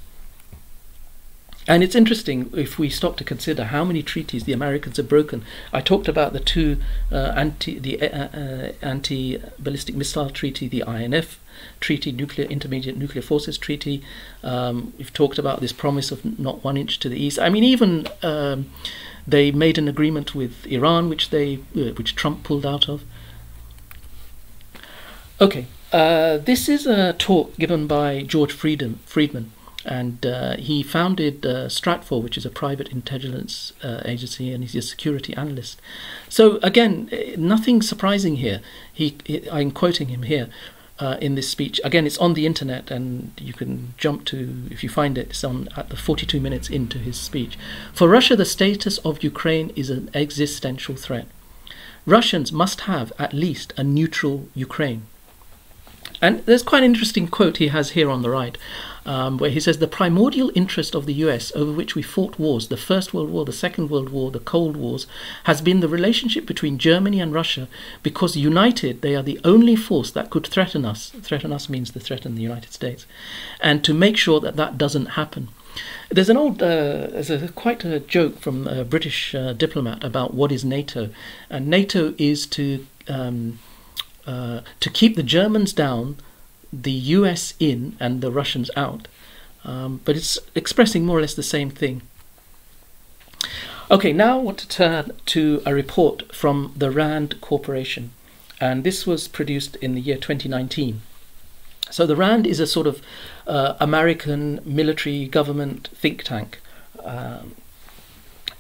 And it's interesting if we stop to consider how many treaties the Americans have broken. I talked about the two uh, anti the uh, uh, anti ballistic missile treaty, the INF treaty, nuclear intermediate nuclear forces treaty. Um, we've talked about this promise of not one inch to the east. I mean, even um, they made an agreement with Iran, which they uh, which Trump pulled out of. Okay, uh, this is a talk given by George Friedman, Friedman and uh, he founded uh, Stratfor, which is a private intelligence uh, agency, and he's a security analyst. So again, nothing surprising here. He, he I'm quoting him here. Uh, in this speech, again, it's on the internet, and you can jump to if you find it. It's on at the 42 minutes into his speech. For Russia, the status of Ukraine is an existential threat. Russians must have at least a neutral Ukraine. And there's quite an interesting quote he has here on the right, um, where he says, The primordial interest of the US over which we fought wars, the First World War, the Second World War, the Cold Wars, has been the relationship between Germany and Russia because united they are the only force that could threaten us. Threaten us means to threaten the United States. And to make sure that that doesn't happen. There's an old, uh, there's a, quite a joke from a British uh, diplomat about what is NATO. And NATO is to. Um, uh, to keep the Germans down, the US in, and the Russians out. Um, but it's expressing more or less the same thing. Okay, now I want to turn to a report from the RAND Corporation, and this was produced in the year 2019. So the RAND is a sort of uh, American military government think tank. Um,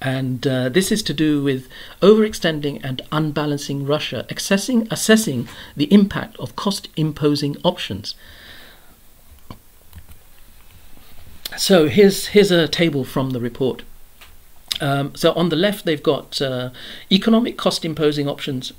and uh, this is to do with overextending and unbalancing Russia, accessing, assessing the impact of cost imposing options. So here's, here's a table from the report. Um, so on the left, they've got uh, economic cost imposing options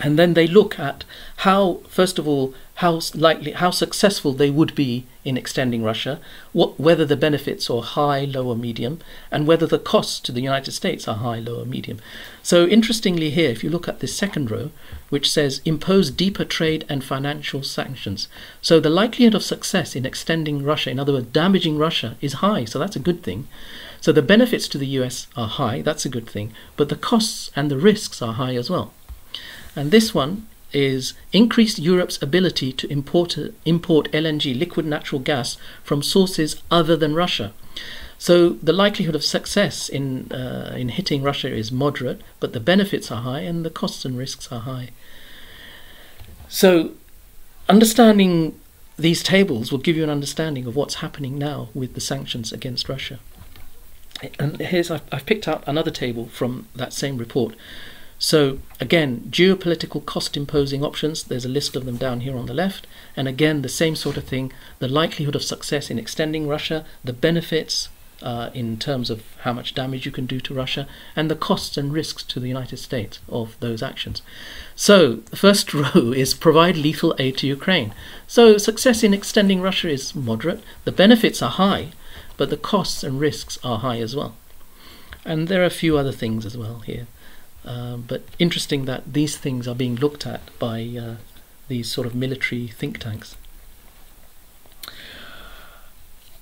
and then they look at how first of all how likely how successful they would be in extending Russia what whether the benefits are high low or medium and whether the costs to the United States are high low or medium. So interestingly here if you look at this second row which says impose deeper trade and financial sanctions. So the likelihood of success in extending Russia in other words damaging Russia is high. So that's a good thing. So the benefits to the US are high, that's a good thing, but the costs and the risks are high as well. And this one is increased Europe's ability to import, import LNG, liquid natural gas, from sources other than Russia. So the likelihood of success in, uh, in hitting Russia is moderate, but the benefits are high and the costs and risks are high. So understanding these tables will give you an understanding of what's happening now with the sanctions against Russia. And here's I've, I've picked out another table from that same report. So again, geopolitical cost imposing options, there's a list of them down here on the left. And again, the same sort of thing, the likelihood of success in extending Russia, the benefits uh, in terms of how much damage you can do to Russia, and the costs and risks to the United States of those actions. So, the first [laughs] row is provide lethal aid to Ukraine. So, success in extending Russia is moderate, the benefits are high, but the costs and risks are high as well. And there are a few other things as well here. Um, but interesting that these things are being looked at by uh, these sort of military think tanks.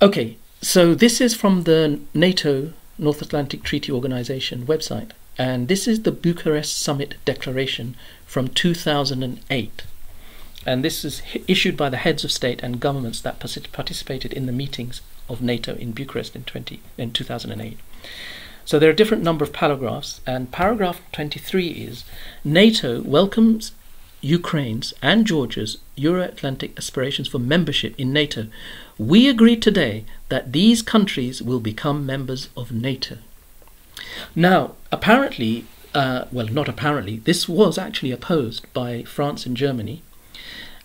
Okay, so this is from the NATO North Atlantic Treaty Organization website, and this is the Bucharest Summit Declaration from 2008. And this is issued by the heads of state and governments that participated in the meetings of NATO in Bucharest in, 20, in 2008. So there are a different number of paragraphs, and paragraph 23 is NATO welcomes Ukraine's and Georgia's Euro Atlantic aspirations for membership in NATO. We agree today that these countries will become members of NATO. Now, apparently, uh, well, not apparently, this was actually opposed by France and Germany,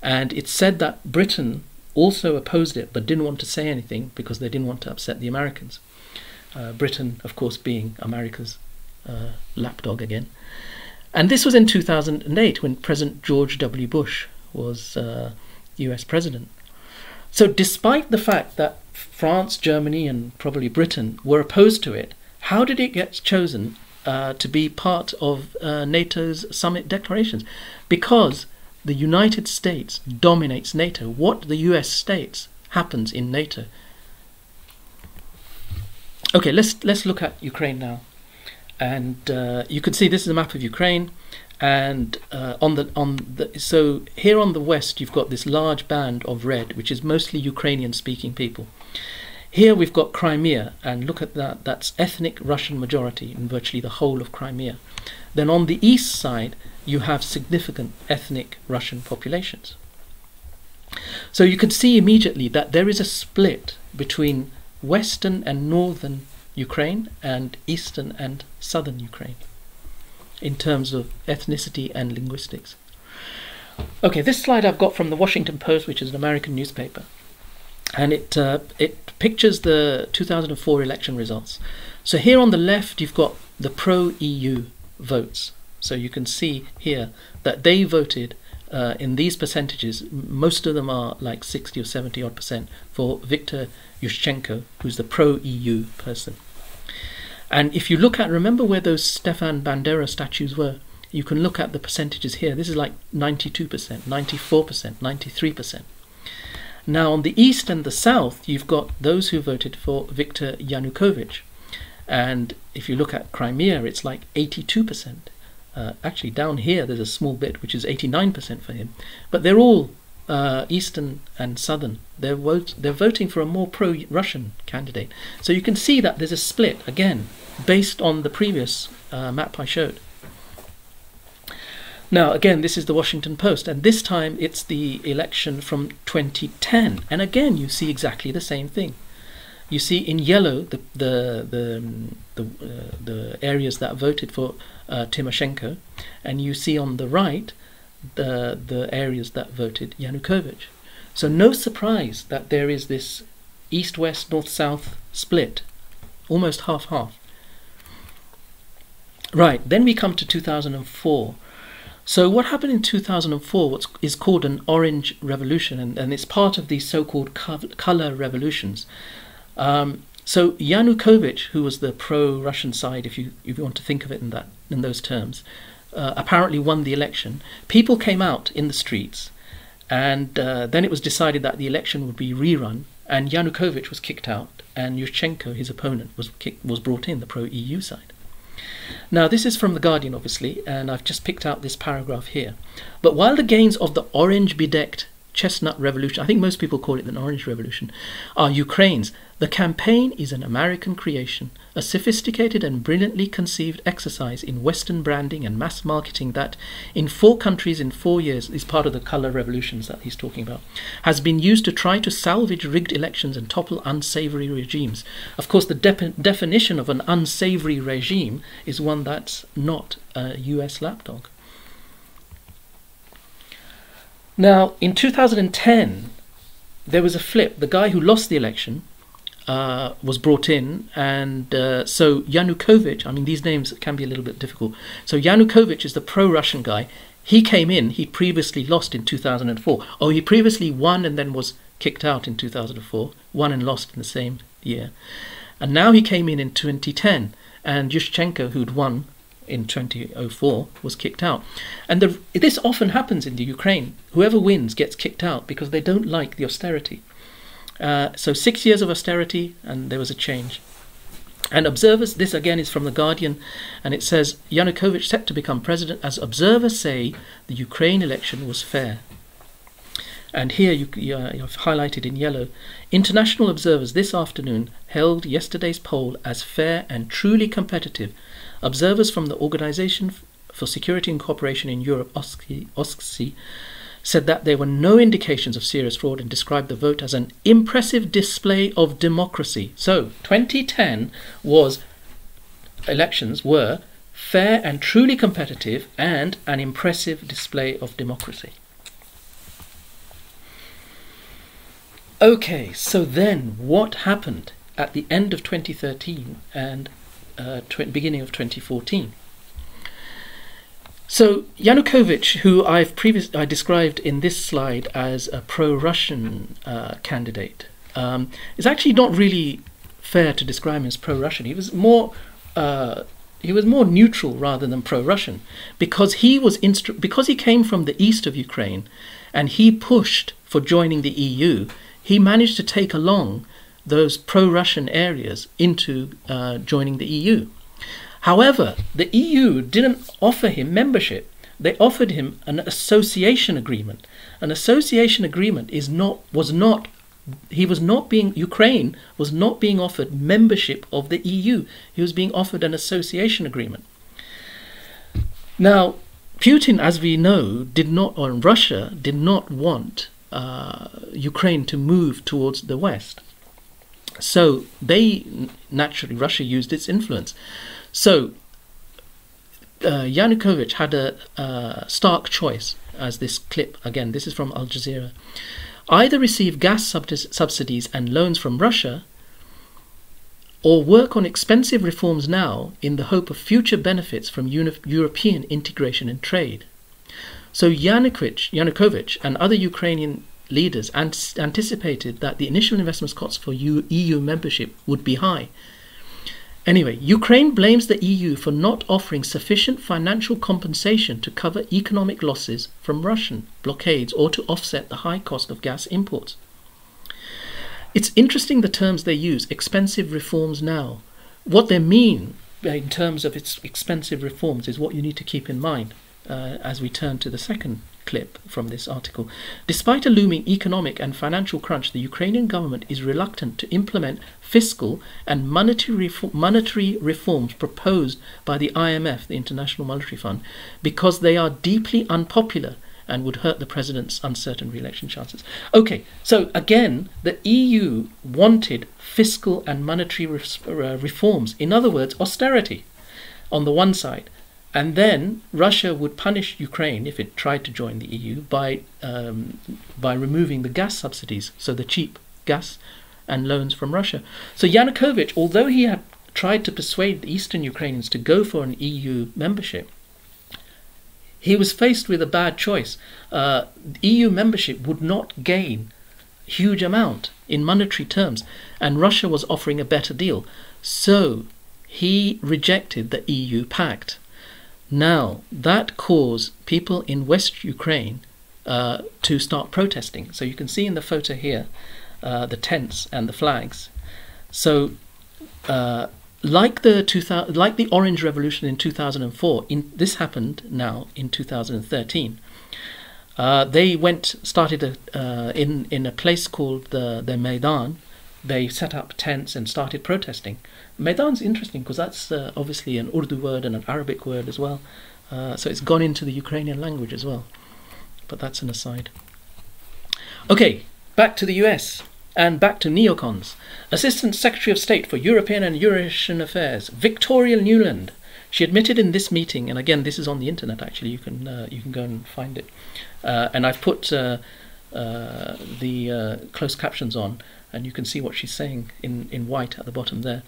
and it's said that Britain also opposed it but didn't want to say anything because they didn't want to upset the Americans. Uh, Britain, of course, being America's uh, lapdog again. And this was in 2008 when President George W. Bush was US uh, president. So, despite the fact that France, Germany, and probably Britain were opposed to it, how did it get chosen uh, to be part of uh, NATO's summit declarations? Because the United States dominates NATO. What the US states happens in NATO. Okay, let's let's look at Ukraine now, and uh, you can see this is a map of Ukraine, and uh, on the on the so here on the west you've got this large band of red, which is mostly Ukrainian-speaking people. Here we've got Crimea, and look at that. That's ethnic Russian majority in virtually the whole of Crimea. Then on the east side you have significant ethnic Russian populations. So you can see immediately that there is a split between western and northern Ukraine and eastern and southern Ukraine in terms of ethnicity and linguistics. Okay, this slide I've got from the Washington Post, which is an American newspaper, and it uh, it pictures the 2004 election results. So here on the left, you've got the pro-EU votes. So you can see here that they voted uh, in these percentages. Most of them are like 60 or 70 odd percent for Viktor Yushchenko, who's the pro EU person. And if you look at, remember where those Stefan Bandera statues were? You can look at the percentages here. This is like 92%, 94%, 93%. Now, on the east and the south, you've got those who voted for Viktor Yanukovych. And if you look at Crimea, it's like 82%. Uh, actually, down here, there's a small bit which is 89% for him. But they're all uh, Eastern and Southern, they're, vote, they're voting for a more pro Russian candidate. So you can see that there's a split, again, based on the previous uh, map I showed. Now, again, this is the Washington Post, and this time it's the election from 2010. And again, you see exactly the same thing. You see in yellow the the the the, uh, the areas that voted for uh, Tymoshenko, and you see on the right the, the areas that voted Yanukovych. So no surprise that there is this east-west, north-south split, almost half-half. Right, then we come to 2004. So what happened in 2004 what is called an orange revolution, and, and it's part of these so-called color revolutions. Um, so Yanukovych, who was the pro-Russian side, if you if you want to think of it in that in those terms, uh, apparently won the election, people came out in the streets, and uh, then it was decided that the election would be rerun, and Yanukovych was kicked out, and Yushchenko, his opponent, was kicked, was brought in, the pro-EU side. Now, this is from The Guardian, obviously, and I've just picked out this paragraph here. But while the gains of the orange bedecked chestnut revolution, I think most people call it an orange revolution, are Ukraine's. The campaign is an American creation, a sophisticated and brilliantly conceived exercise in Western branding and mass marketing that, in four countries in four years, is part of the color revolutions that he's talking about, has been used to try to salvage rigged elections and topple unsavory regimes. Of course, the de- definition of an unsavory regime is one that's not a US lapdog. Now, in 2010, there was a flip. The guy who lost the election uh, was brought in, and uh, so Yanukovych. I mean, these names can be a little bit difficult. So Yanukovych is the pro-Russian guy. He came in. He previously lost in 2004. Oh, he previously won and then was kicked out in 2004. Won and lost in the same year, and now he came in in 2010. And Yushchenko, who'd won in 2004 was kicked out. And the, this often happens in the Ukraine. Whoever wins gets kicked out because they don't like the austerity. Uh, so six years of austerity, and there was a change. And observers, this again is from The Guardian, and it says Yanukovych set to become president as observers say the Ukraine election was fair. And here you, you, uh, you have highlighted in yellow international observers this afternoon held yesterday's poll as fair and truly competitive Observers from the Organization for Security and Cooperation in Europe, OSCE, said that there were no indications of serious fraud and described the vote as an impressive display of democracy. So, 2010 was elections were fair and truly competitive and an impressive display of democracy. Okay, so then what happened at the end of 2013 and uh, beginning of 2014. So Yanukovych, who I've previously I described in this slide as a pro-Russian uh, candidate, um, is actually not really fair to describe him as pro-Russian. He was more uh, he was more neutral rather than pro-Russian because he was instru- because he came from the east of Ukraine and he pushed for joining the EU. He managed to take along those pro Russian areas into uh, joining the EU. However, the EU didn't offer him membership. They offered him an association agreement. An association agreement is not was not he was not being Ukraine was not being offered membership of the EU. He was being offered an association agreement. Now, Putin, as we know, did not, or Russia did not want uh, Ukraine to move towards the West. So they naturally Russia used its influence. So uh, Yanukovych had a stark choice, as this clip again. This is from Al Jazeera. Either receive gas subsidies and loans from Russia, or work on expensive reforms now in the hope of future benefits from European integration and trade. So Yanukovych, Yanukovych and other Ukrainian leaders anticipated that the initial investment costs for EU membership would be high. Anyway, Ukraine blames the EU for not offering sufficient financial compensation to cover economic losses from Russian blockades or to offset the high cost of gas imports. It's interesting the terms they use expensive reforms now. What they mean in terms of its expensive reforms is what you need to keep in mind uh, as we turn to the second clip from this article. Despite a looming economic and financial crunch, the Ukrainian government is reluctant to implement fiscal and monetary, monetary reforms proposed by the IMF, the International Monetary Fund, because they are deeply unpopular and would hurt the president's uncertain re-election chances. Okay, so again, the EU wanted fiscal and monetary uh, reforms. In other words, austerity on the one side, and then Russia would punish Ukraine if it tried to join the EU by um, by removing the gas subsidies, so the cheap gas and loans from Russia. So Yanukovych, although he had tried to persuade the eastern Ukrainians to go for an EU membership, he was faced with a bad choice. Uh, EU membership would not gain huge amount in monetary terms, and Russia was offering a better deal. So he rejected the EU pact. Now, that caused people in West Ukraine uh, to start protesting. So you can see in the photo here uh, the tents and the flags. So, uh, like the 2000, like the Orange Revolution in 2004, in, this happened now in 2013. Uh, they went started a, uh, in in a place called the the Maidan. They set up tents and started protesting. Maidan's interesting because that's uh, obviously an Urdu word and an Arabic word as well. Uh, so it's gone into the Ukrainian language as well. But that's an aside. Okay, back to the US and back to neocons. Assistant Secretary of State for European and Eurasian Affairs, Victoria Nuland. She admitted in this meeting, and again, this is on the internet. Actually, you can uh, you can go and find it. Uh, and I've put uh, uh the closed captions on, and you can see what she's saying in in white at the bottom there.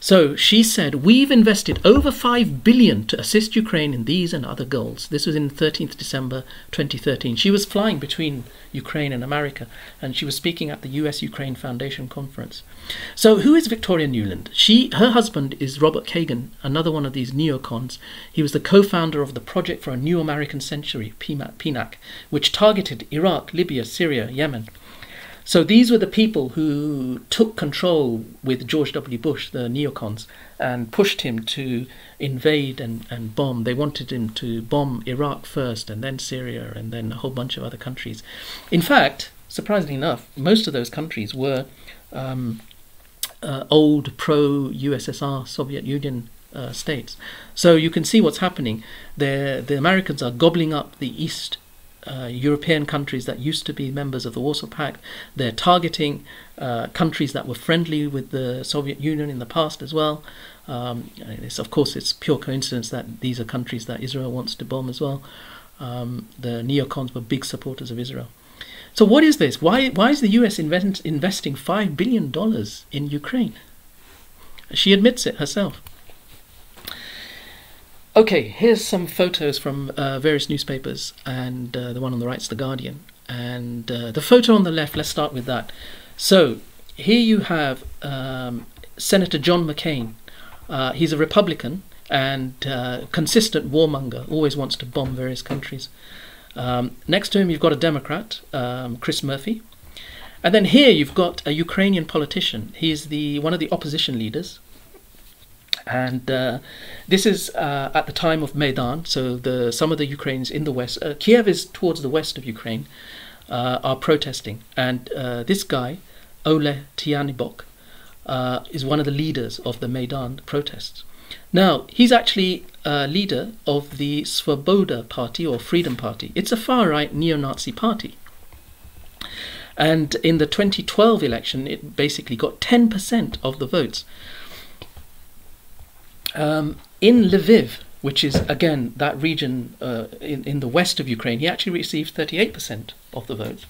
So she said, We've invested over 5 billion to assist Ukraine in these and other goals. This was in 13th December 2013. She was flying between Ukraine and America, and she was speaking at the US Ukraine Foundation conference. So, who is Victoria Nuland? She, her husband is Robert Kagan, another one of these neocons. He was the co founder of the Project for a New American Century, PNAC, which targeted Iraq, Libya, Syria, Yemen. So these were the people who took control with George W. Bush, the neocons, and pushed him to invade and, and bomb. They wanted him to bomb Iraq first, and then Syria, and then a whole bunch of other countries. In fact, surprisingly enough, most of those countries were um, uh, old pro USSR Soviet Union uh, states. So you can see what's happening. They're, the Americans are gobbling up the East uh, European countries that used to be members of the Warsaw Pact. They're targeting uh, countries that were friendly with the Soviet Union in the past as well. Um, of course, it's pure coincidence that these are countries that Israel wants to bomb as well. Um, the neocons were big supporters of Israel. So, what is this? Why, why is the US invent, investing $5 billion in Ukraine? She admits it herself. Okay, here's some photos from uh, various newspapers, and uh, the one on the right is The Guardian. And uh, the photo on the left, let's start with that. So, here you have um, Senator John McCain. Uh, he's a Republican and uh, consistent warmonger, always wants to bomb various countries. Um, next to him, you've got a Democrat, um, Chris Murphy. And then here you've got a Ukrainian politician. He's the one of the opposition leaders, and uh, this is uh, at the time of Maidan. So the some of the Ukrainians in the west, uh, Kiev is towards the west of Ukraine, uh, are protesting, and uh, this guy, Ole Tyahnybok, uh, is one of the leaders of the Maidan protests. Now he's actually a leader of the Svoboda Party or Freedom Party. It's a far-right neo-Nazi party. And in the 2012 election, it basically got 10% of the votes. Um, in Lviv, which is again that region uh, in, in the west of Ukraine, he actually received 38% of the votes.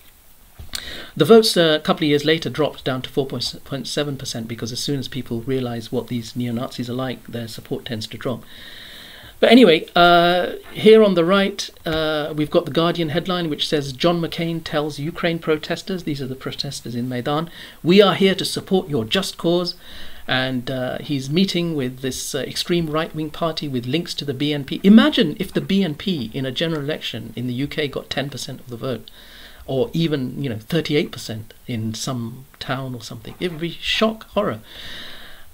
The votes uh, a couple of years later dropped down to 4.7% because as soon as people realize what these neo Nazis are like, their support tends to drop. But anyway, uh, here on the right, uh, we've got the Guardian headline which says John McCain tells Ukraine protesters, these are the protesters in Maidan, we are here to support your just cause and uh, he's meeting with this uh, extreme right wing party with links to the BNP. Imagine if the BNP in a general election in the UK got 10% of the vote, or even you know 38% in some town or something. It would be shock horror.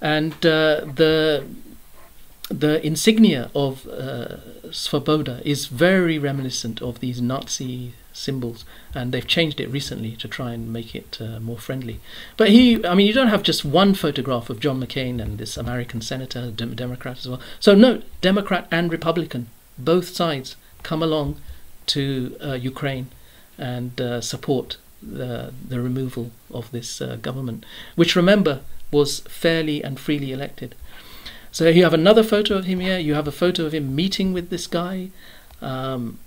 And uh, the the insignia of uh, Svoboda is very reminiscent of these Nazi symbols, and they've changed it recently to try and make it uh, more friendly. But he, I mean, you don't have just one photograph of John McCain and this American senator, dem- Democrat as well. So note, Democrat and Republican, both sides come along to uh, Ukraine and uh, support the the removal of this uh, government, which remember was fairly and freely elected. So you have another photo of him here. You have a photo of him meeting with this guy. Um,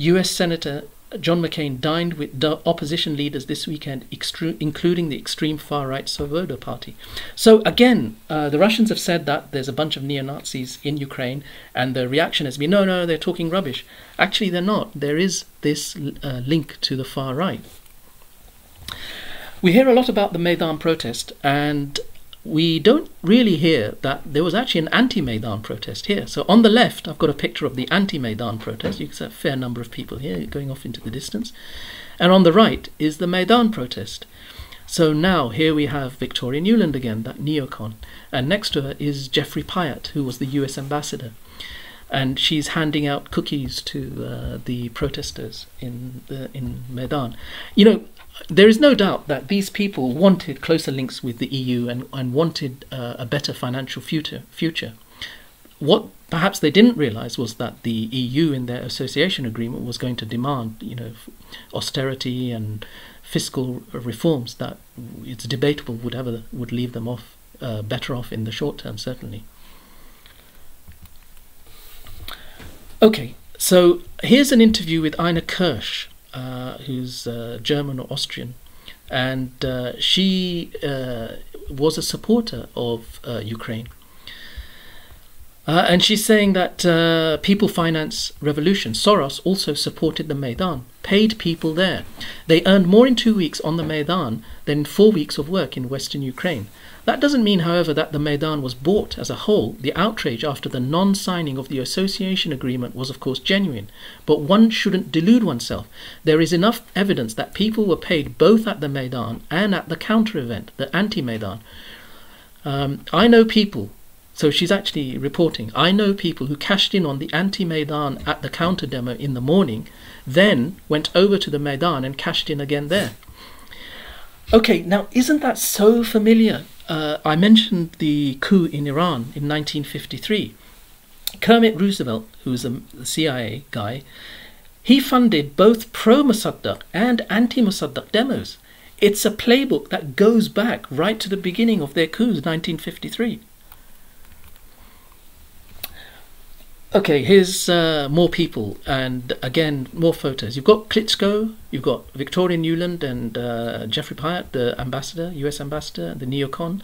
US Senator John McCain dined with opposition leaders this weekend, including the extreme far right Svoboda party. So, again, uh, the Russians have said that there's a bunch of neo Nazis in Ukraine, and the reaction has been no, no, they're talking rubbish. Actually, they're not. There is this uh, link to the far right. We hear a lot about the Maidan protest, and we don't really hear that there was actually an anti-Maidan protest here. So on the left, I've got a picture of the anti-Maidan protest. You can see a fair number of people here going off into the distance. And on the right is the Maidan protest. So now here we have Victoria Nuland again, that neocon, and next to her is Jeffrey Pyatt, who was the U.S. ambassador, and she's handing out cookies to uh, the protesters in the, in Maidan. You know, there is no doubt that these people wanted closer links with the EU and, and wanted uh, a better financial future. Future. What perhaps they didn't realize was that the EU in their association agreement was going to demand, you know, austerity and fiscal reforms that it's debatable would ever would leave them off uh, better off in the short term, certainly. Okay, so here's an interview with Ina Kirsch, uh, who's uh, German or Austrian, and uh, she uh, was a supporter of uh, Ukraine. And she's saying that people finance revolution. Soros also supported the Maidan, paid people there. They earned more in two weeks on the Maidan than in four weeks of work in western Ukraine. That doesn't mean, however, that the Maidan was bought as a whole. The outrage after the non signing of the association agreement was, of course, genuine. But one shouldn't delude oneself. There is enough evidence that people were paid both at the Maidan and at the counter event, the anti Maidan. Um, I know people so she's actually reporting I know people who cashed in on the anti Maidan at the counter demo in the morning, then went over to the Maidan and cashed in again there. Okay, now isn't that so familiar? Uh, I mentioned the coup in Iran in 1953. Kermit Roosevelt, who was a CIA guy, he funded both pro Mossadegh and anti Mossadegh demos. It's a playbook that goes back right to the beginning of their coups, 1953. Okay, here's uh, more people, and again, more photos. You've got Klitschko, you've got Victoria Nuland and uh, Jeffrey Pyatt, the ambassador, US ambassador, the neocon,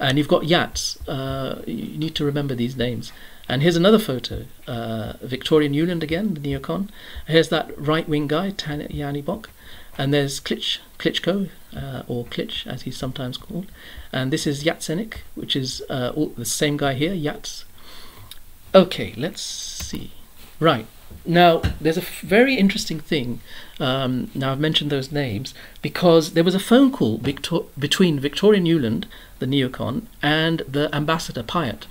and you've got Yats. Uh, you need to remember these names. And here's another photo uh, Victoria Nuland again, the neocon. Here's that right wing guy, Tanya Bok. And there's Klitsch, Klitschko, uh, or Klitsch as he's sometimes called. And this is Yatsenyuk, which is uh, all, the same guy here, Yats Okay, let's see. Right. Now, there's a very interesting thing. Um, now, I've mentioned those names because there was a phone call Victor- between Victoria Nuland, the neocon, and the ambassador Pyatt.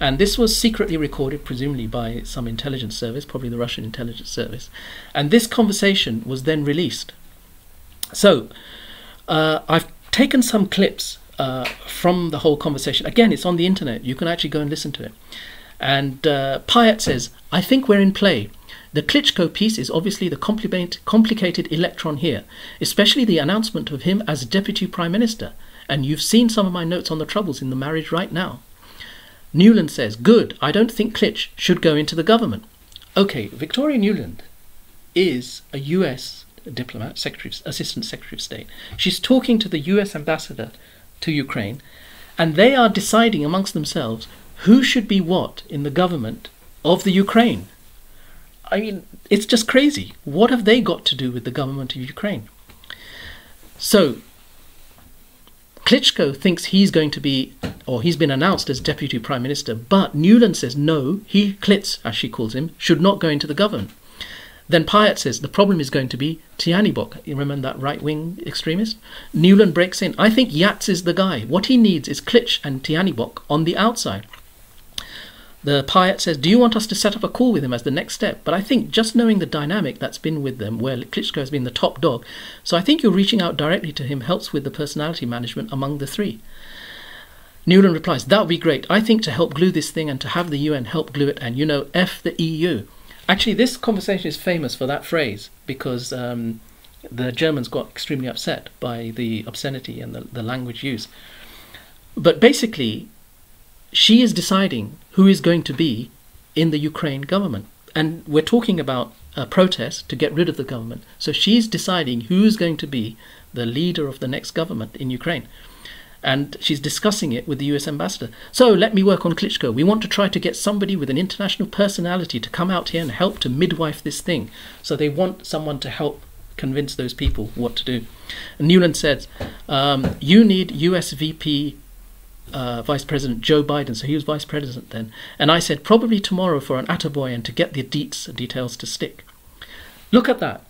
And this was secretly recorded, presumably by some intelligence service, probably the Russian intelligence service. And this conversation was then released. So, uh, I've taken some clips uh, from the whole conversation. Again, it's on the internet. You can actually go and listen to it. And uh, Pyatt says, I think we're in play. The Klitschko piece is obviously the complicated electron here, especially the announcement of him as Deputy Prime Minister. And you've seen some of my notes on the troubles in the marriage right now. Nuland says, Good, I don't think Klitsch should go into the government. Okay, Victoria Nuland is a US diplomat, secretary, assistant secretary of state. She's talking to the US ambassador to Ukraine, and they are deciding amongst themselves who should be what in the government of the Ukraine? I mean, it's just crazy. What have they got to do with the government of Ukraine? So, Klitschko thinks he's going to be, or he's been announced as deputy prime minister, but Nuland says no, he, Klitz, as she calls him, should not go into the government. Then Pyatt says the problem is going to be Tyahnybok. You remember that right wing extremist? Nuland breaks in. I think Yats is the guy. What he needs is Klitsch and Tyahnybok on the outside. The Pyatt says, Do you want us to set up a call with him as the next step? But I think just knowing the dynamic that's been with them, where Klitschko has been the top dog, so I think you're reaching out directly to him helps with the personality management among the three. Nuland replies, That would be great. I think to help glue this thing and to have the UN help glue it, and you know, F the EU. Actually, this conversation is famous for that phrase because um, the Germans got extremely upset by the obscenity and the, the language used. But basically, she is deciding who is going to be in the Ukraine government. And we're talking about a protest to get rid of the government. So she's deciding who's going to be the leader of the next government in Ukraine. And she's discussing it with the US ambassador. So let me work on Klitschko. We want to try to get somebody with an international personality to come out here and help to midwife this thing. So they want someone to help convince those people what to do. And Nuland says, um, You need US VP uh, Vice President Joe Biden, so he was Vice President then, and I said probably tomorrow for an attaboy and to get the deets, and details to stick. Look at that.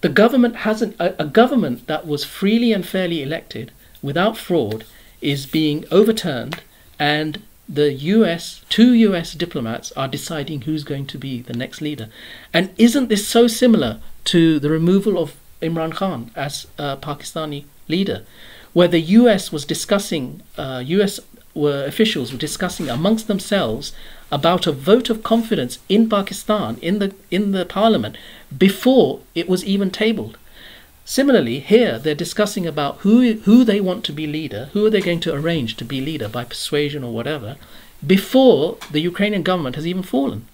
The government hasn't, a, a government that was freely and fairly elected without fraud is being overturned and the US, two US diplomats are deciding who's going to be the next leader. And isn't this so similar to the removal of Imran Khan as a Pakistani leader, where the US was discussing, uh, US were, officials were discussing amongst themselves about a vote of confidence in Pakistan, in the, in the parliament, before it was even tabled. Similarly, here they're discussing about who who they want to be leader, who are they going to arrange to be leader by persuasion or whatever, before the Ukrainian government has even fallen.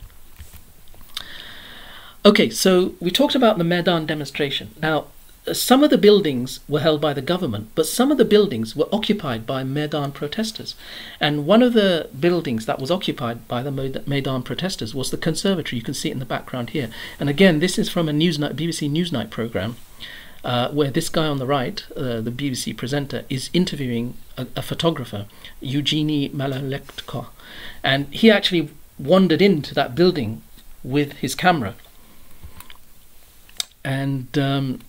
Okay, so we talked about the Maidan demonstration. Now, some of the buildings were held by the government, but some of the buildings were occupied by Maidan protesters. And one of the buildings that was occupied by the Maidan protesters was the conservatory. You can see it in the background here. And again, this is from a Newsnight, BBC Newsnight program uh, where this guy on the right, uh, the BBC presenter, is interviewing a, a photographer, Eugenie Malalektko. and he actually wandered into that building with his camera. And um,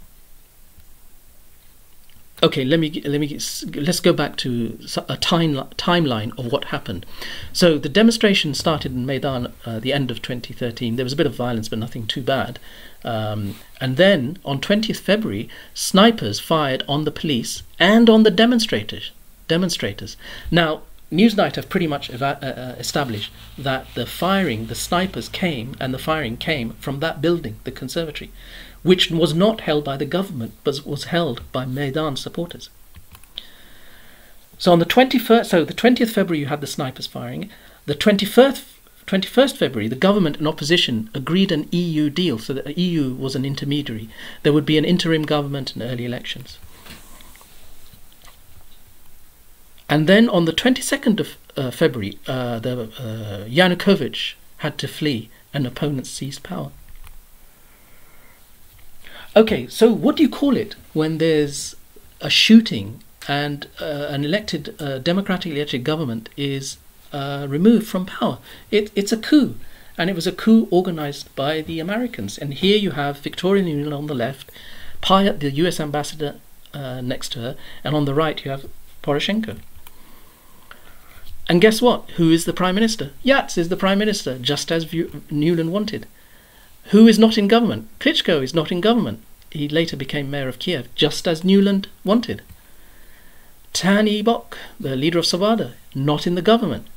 okay, let me let me let's go back to a time timeline of what happened. So the demonstration started in Maidan uh, the end of 2013. There was a bit of violence, but nothing too bad. Um, and then on 20th February, snipers fired on the police and on the demonstrators. Demonstrators. Now, Newsnight have pretty much uh, uh, established that the firing, the snipers came, and the firing came from that building, the conservatory, which was not held by the government, but was held by Maidan supporters. So on the 21st, so the 20th February, you had the snipers firing. The 21st 21st February, the government and opposition agreed an EU deal, so that the EU was an intermediary. There would be an interim government and early elections. And then on the 22nd of uh, February, uh, the, uh, Yanukovych had to flee and opponents seized power. Okay, so what do you call it when there's a shooting and uh, an elected, uh, democratically elected government is uh, removed from power. It, it's a coup, and it was a coup organized by the Americans. And here you have Victoria Nuland on the left, Pyatt, the US ambassador, uh, next to her, and on the right you have Poroshenko. And guess what? Who is the prime minister? Yats is the prime minister, just as Nuland wanted. Who is not in government? Klitschko is not in government. He later became mayor of Kiev, just as Nuland wanted. Tyahnybok, the leader of Svoboda, not in the government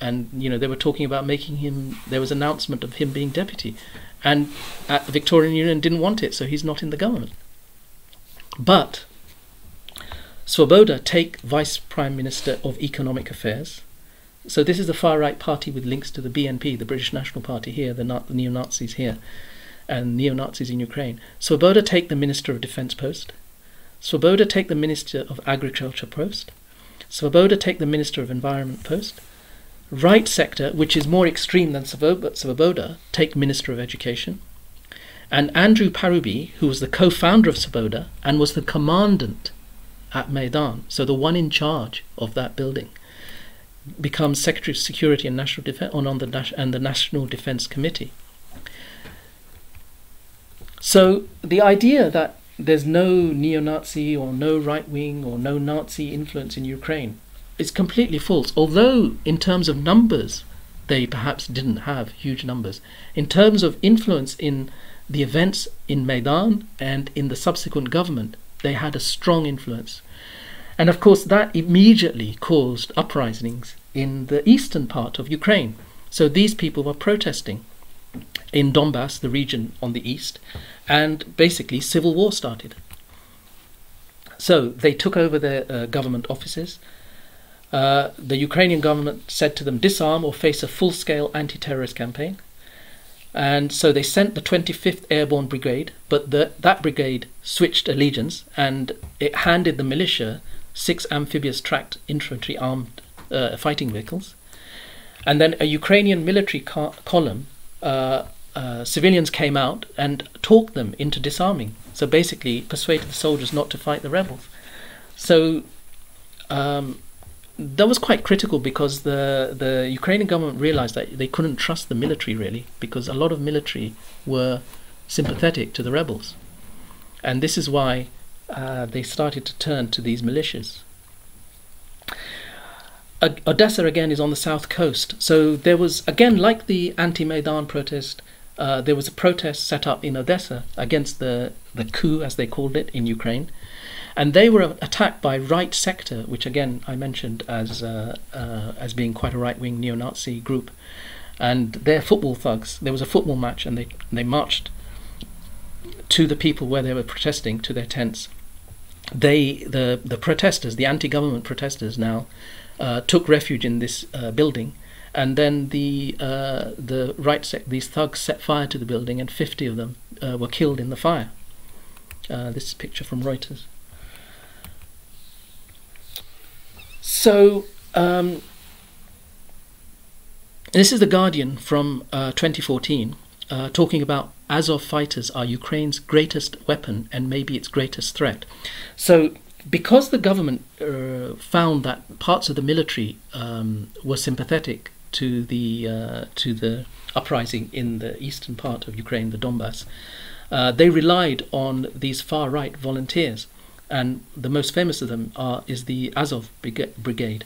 and you know they were talking about making him. There was announcement of him being deputy, and at the Victoria Nuland didn't want it, so he's not in the government. But Svoboda take vice prime minister of economic affairs. So this is the far right party with links to the BNP, the British National Party here, the, the neo Nazis here, and neo Nazis in Ukraine. Svoboda take the minister of defense post. Svoboda take the minister of agriculture post. Svoboda take the minister of environment post right sector, which is more extreme than Svoboda, take Minister of Education. And Andrew Parubiy, who was the co founder of Svoboda and was the commandant at Maidan, so the one in charge of that building, becomes Secretary of Security and National Defense on, on the and the National Defense Committee. So the idea that there's no neo-Nazi or no right wing or no Nazi influence in Ukraine is completely false. Although, in terms of numbers, they perhaps didn't have huge numbers. In terms of influence in the events in Maidan and in the subsequent government, they had a strong influence. And of course, that immediately caused uprisings in the eastern part of Ukraine. So these people were protesting in Donbass, the region on the east, and basically civil war started. So they took over their uh, government offices uh, the Ukrainian government said to them, disarm or face a full scale anti terrorist campaign. And so they sent the 25th Airborne Brigade, but the, that brigade switched allegiance and it handed the militia six amphibious tracked infantry armed uh, fighting vehicles. And then a Ukrainian military co- column, uh, uh, civilians came out and talked them into disarming. So basically, persuaded the soldiers not to fight the rebels. So um, that was quite critical because the the Ukrainian government realized that they couldn't trust the military really because a lot of military were sympathetic to the rebels. And this is why uh, they started to turn to these militias. Odessa again is on the south coast. So there was, again, like the anti Maidan protest, uh, there was a protest set up in Odessa against the, the coup, as they called it, in Ukraine. And they were attacked by Right Sector, which again I mentioned as, uh, uh, as being quite a right wing neo Nazi group. And they're football thugs. There was a football match, and they, they marched to the people where they were protesting, to their tents. They, the, the protesters, the anti government protesters now, uh, took refuge in this uh, building, and then the uh, the right sec- these thugs set fire to the building, and 50 of them uh, were killed in the fire. Uh, this is a picture from Reuters. So um, this is the Guardian from 2014, talking about Azov fighters are Ukraine's greatest weapon and maybe its greatest threat. So because the government uh, found that parts of the military um, were sympathetic to the uh, to the uprising in the eastern part of Ukraine, the Donbass, uh, they relied on these far right volunteers, and the most famous of them are is the Azov Brigade,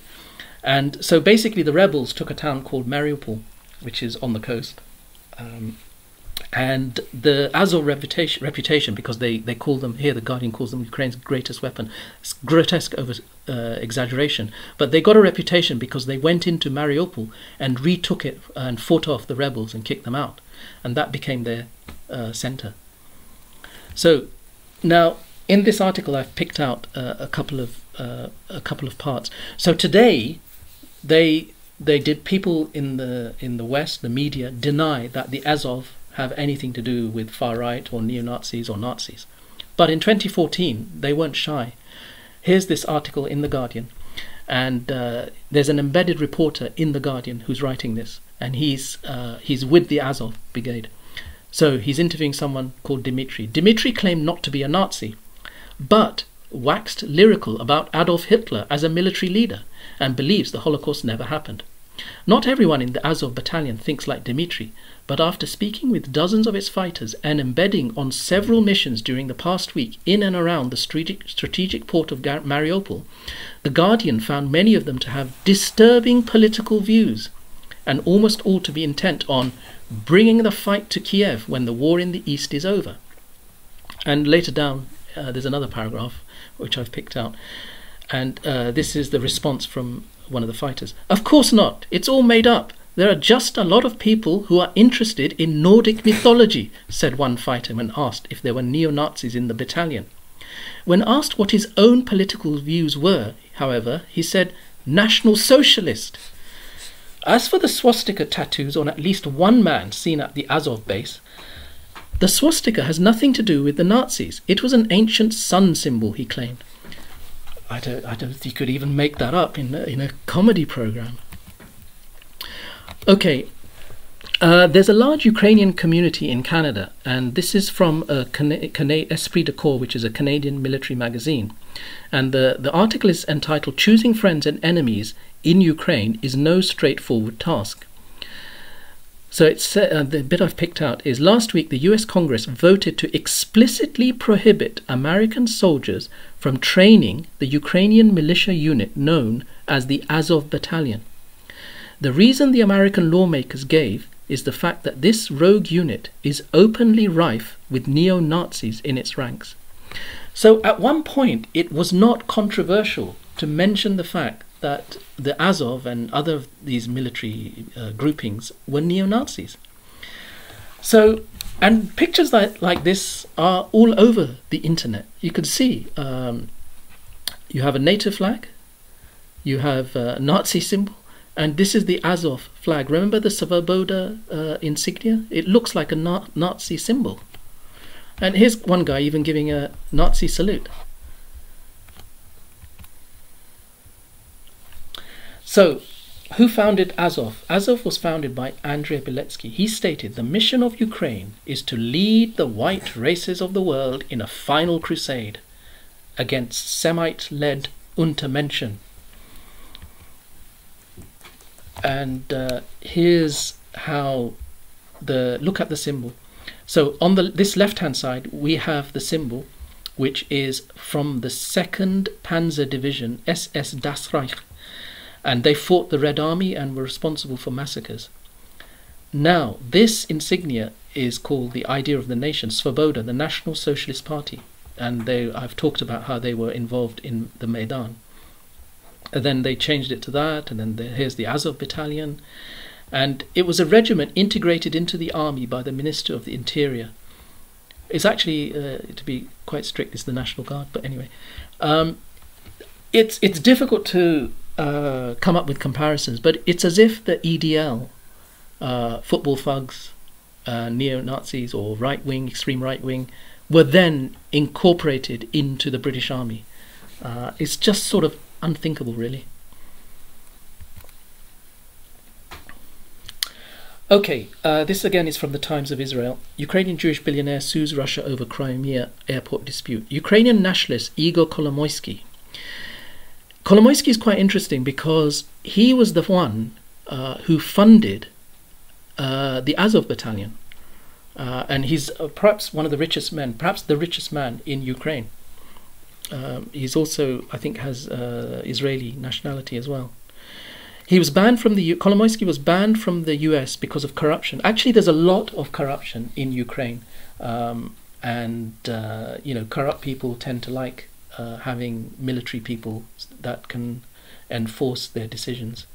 and so basically the rebels took a town called Mariupol, which is on the coast. Um, and the Azov reputation, reputation, because they, they call them here, the Guardian calls them Ukraine's greatest weapon. It's grotesque over uh, exaggeration, but they got a reputation because they went into Mariupol and retook it and fought off the rebels and kicked them out, and that became their uh, center. So now in this article, I've picked out uh, a couple of uh, a couple of parts. So today, they they did people in the in the West, the media, deny that the Azov have anything to do with far right or neo Nazis or Nazis. But in 2014, they weren't shy. Here's this article in The Guardian, and uh, there's an embedded reporter in The Guardian who's writing this, and he's, uh, he's with the Azov Brigade. So he's interviewing someone called Dmitry. Dmitry claimed not to be a Nazi, but waxed lyrical about Adolf Hitler as a military leader and believes the Holocaust never happened. Not everyone in the Azov battalion thinks like Dmitri, but after speaking with dozens of its fighters and embedding on several missions during the past week in and around the strategic port of Mariupol, The Guardian found many of them to have disturbing political views and almost all to be intent on bringing the fight to Kiev when the war in the east is over. And later down, uh, there's another paragraph which I've picked out, and uh, this is the response from one of the fighters. Of course not, it's all made up. There are just a lot of people who are interested in Nordic mythology, said one fighter when asked if there were neo Nazis in the battalion. When asked what his own political views were, however, he said, National Socialist. As for the swastika tattoos on at least one man seen at the Azov base, the swastika has nothing to do with the Nazis. It was an ancient sun symbol, he claimed. I don't, I don't think you could even make that up in a, in a comedy program. Okay, uh, there's a large Ukrainian community in Canada, and this is from a Cana- Esprit de Corps, which is a Canadian military magazine. And the, the article is entitled Choosing Friends and Enemies in Ukraine is No Straightforward Task. So it's uh, the bit I've picked out is last week the US Congress voted to explicitly prohibit American soldiers from training the Ukrainian militia unit known as the Azov Battalion. The reason the American lawmakers gave is the fact that this rogue unit is openly rife with neo Nazis in its ranks. So at one point, it was not controversial to mention the fact that the Azov and other of these military uh, groupings were neo Nazis. So, and pictures like, like this are all over the internet. You can see um, you have a NATO flag, you have a Nazi symbol, and this is the Azov flag. Remember the Svoboda uh, insignia? It looks like a na- Nazi symbol. And here's one guy even giving a Nazi salute. So, who founded Azov? Azov was founded by Andrei Beletsky. He stated the mission of Ukraine is to lead the white races of the world in a final crusade against Semite led Untermenschen and uh, here's how the look at the symbol. So on the this left hand side we have the symbol, which is from the 2nd Panzer Division, SS Das Reich, and they fought the Red Army and were responsible for massacres. Now, this insignia is called the idea of the nation, Svoboda, the National Socialist Party, and they I've talked about how they were involved in the Maidan. And then they changed it to that, and then the, here's the Azov Battalion, and it was a regiment integrated into the army by the Minister of the Interior. It's actually, uh, to be quite strict, it's the National Guard, but anyway, um, it's it's difficult to uh, come up with comparisons, but it's as if the EDL, uh, football thugs, uh, neo Nazis or right wing, extreme right wing, were then incorporated into the British Army. Uh, it's just sort of unthinkable, really. Okay, uh, this again is from the Times of Israel. Ukrainian Jewish billionaire sues Russia over Crimea airport dispute. Ukrainian nationalist Igor Kolomoisky. Kolomoisky is quite interesting because he was the one uh, who funded uh, the Azov battalion. Uh, and he's uh, perhaps one of the richest men, perhaps the richest man in Ukraine. Um, he's also, I think, has uh, Israeli nationality as well. He was banned from the Kolomoisky was banned from the U.S. because of corruption. Actually, there's a lot of corruption in Ukraine, um, and uh, you know, corrupt people tend to like uh, having military people that can enforce their decisions.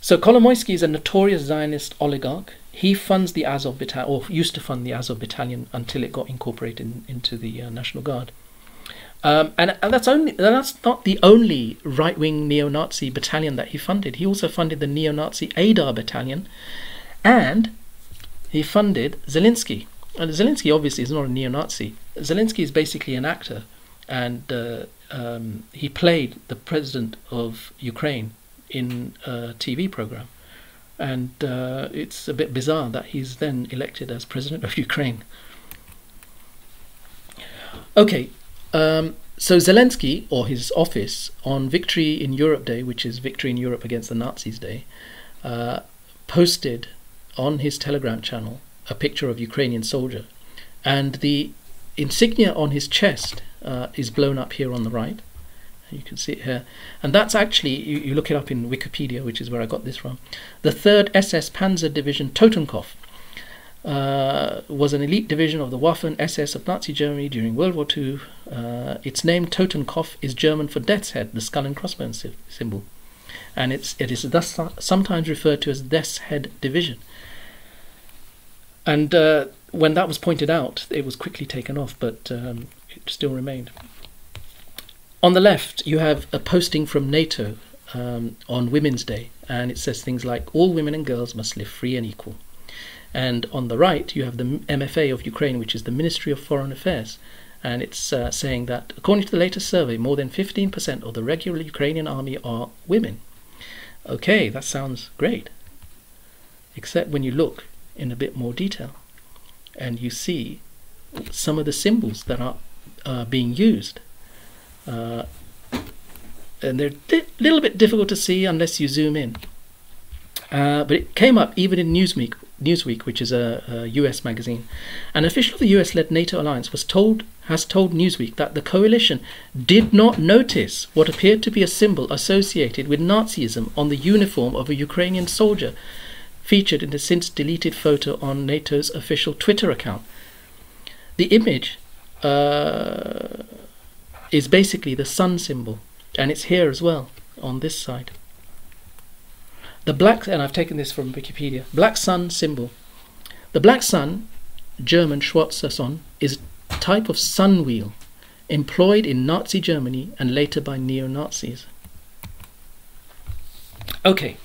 So Kolomoisky is a notorious Zionist oligarch. He funds the Azov battalion, or used to fund the Azov battalion until it got incorporated in, into the uh, National Guard. Um, and, and that's only that's not the only right wing neo Nazi battalion that he funded. He also funded the neo Nazi Aidar battalion, and he funded Zelensky. And Zelensky obviously is not a neo Nazi. Zelensky is basically an actor, and uh, um, he played the president of Ukraine in a TV program. And uh, it's a bit bizarre that he's then elected as president of [laughs] Ukraine. Okay, um, so Zelensky, or his office, on Victory in Europe Day, which is Victory in Europe Against the Nazis Day, uh, posted on his Telegram channel a picture of Ukrainian soldier, and the insignia on his chest uh, is blown up here on the right. You can see it here, and that's actually you, you look it up in Wikipedia, which is where I got this from. The Third SS Panzer Division Totenkopf uh, was an elite division of the Waffen SS of Nazi Germany during World War II. Uh, its name Totenkopf is German for death's head, the skull and crossbones symbol, and it's it is thus sometimes referred to as Death's Head Division. And uh, when that was pointed out, it was quickly taken off, but um, it still remained. On the left, you have a posting from NATO um, on Women's Day, and it says things like "All women and girls must live free and equal." And on the right, you have the MFA of Ukraine, which is the Ministry of Foreign Affairs. And it's uh, saying that according to the latest survey, more than 15% of the regular Ukrainian army are women. Okay, that sounds great. Except when you look in a bit more detail and you see some of the symbols that are uh, being used. Uh, and they're a di- little bit difficult to see unless you zoom in. Uh, but it came up even in Newsweek, Newsweek, which is a, a, US magazine. An official of the US-led NATO alliance was told has told Newsweek that the coalition did not notice what appeared to be a symbol associated with Nazism on the uniform of a Ukrainian soldier, featured in the since deleted photo on NATO's official Twitter account. The image uh, is basically the sun symbol, and it's here as well on this side. The black, and I've taken this from Wikipedia, black sun symbol. The black sun, German Schwarzer is a type of sun wheel employed in Nazi Germany and later by neo Nazis. Okay,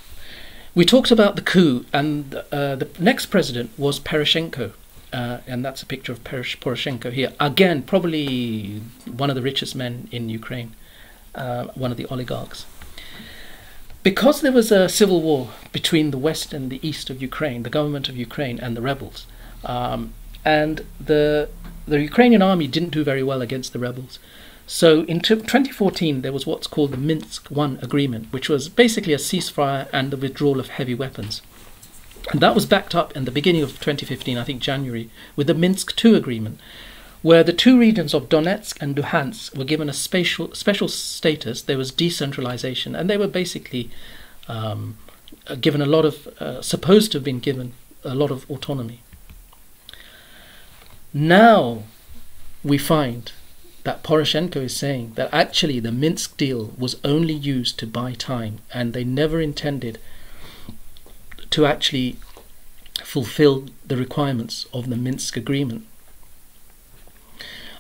we talked about the coup, and uh, the next president was Poroshenko. Uh, and that's a picture of Poroshenko here. Again, probably one of the richest men in Ukraine, uh, one of the oligarchs because there was a civil war between the west and the east of Ukraine, the government of Ukraine and the rebels, um, and the the Ukrainian army didn't do very well against the rebels. So in 2014, there was what's called the Minsk I agreement, which was basically a ceasefire and the withdrawal of heavy weapons. And that was backed up in the beginning of 2015, I think January, with the Minsk II agreement, where the two regions of Donetsk and Luhansk were given a special special status. There was decentralization, and they were basically um, given a lot of uh, supposed to have been given a lot of autonomy. Now we find that Poroshenko is saying that actually the Minsk deal was only used to buy time, and they never intended to actually fulfill the requirements of the Minsk agreement.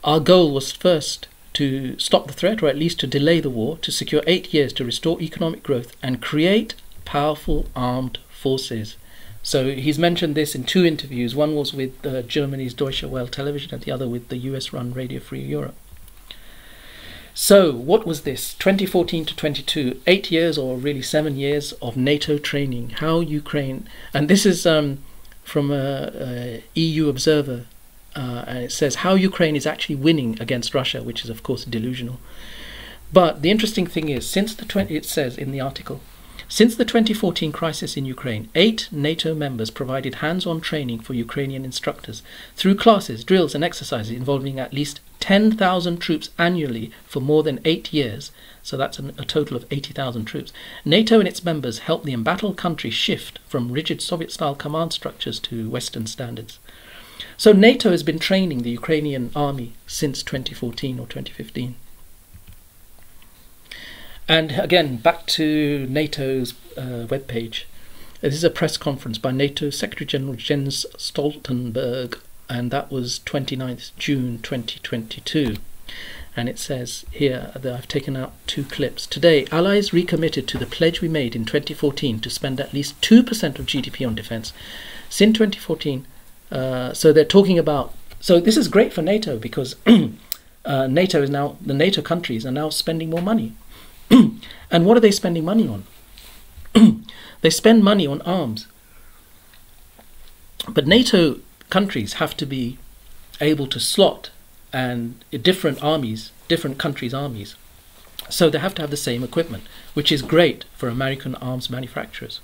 Our goal was first to stop the threat, or at least to delay the war, to secure eight years to restore economic growth and create powerful armed forces. So he's mentioned this in two interviews. One was with uh, Germany's Deutsche Welle television, and the other with the US run Radio Free Europe. So, what was this? 2014 to 22, eight years or really seven years of NATO training. How Ukraine, and this is um, from a, EU observer, uh, and it says how Ukraine is actually winning against Russia, which is of course delusional. But the interesting thing is, since the 20, it says in the article, since the 2014 crisis in Ukraine, eight NATO members provided hands on training for Ukrainian instructors through classes, drills, and exercises involving at least 10,000 troops annually for more than eight years. So that's an, a total of 80,000 troops. NATO and its members helped the embattled country shift from rigid Soviet style command structures to Western standards. So NATO has been training the Ukrainian army since 2014 or 2015. And again, back to NATO's uh, webpage. This is a press conference by NATO Secretary General Jens Stoltenberg, and that was 29th June 2022. And it says here that I've taken out two clips. Today, Allies recommitted to the pledge we made in 2014 to spend at least 2% of GDP on defence. Since 2014, uh, so they're talking about. So this is great for NATO because [clears throat] uh, NATO is now, the NATO countries are now spending more money. [clears throat] and what are they spending money on? [clears throat] they spend money on arms. But NATO countries have to be able to slot and different armies, different countries' armies. So they have to have the same equipment, which is great for American arms manufacturers.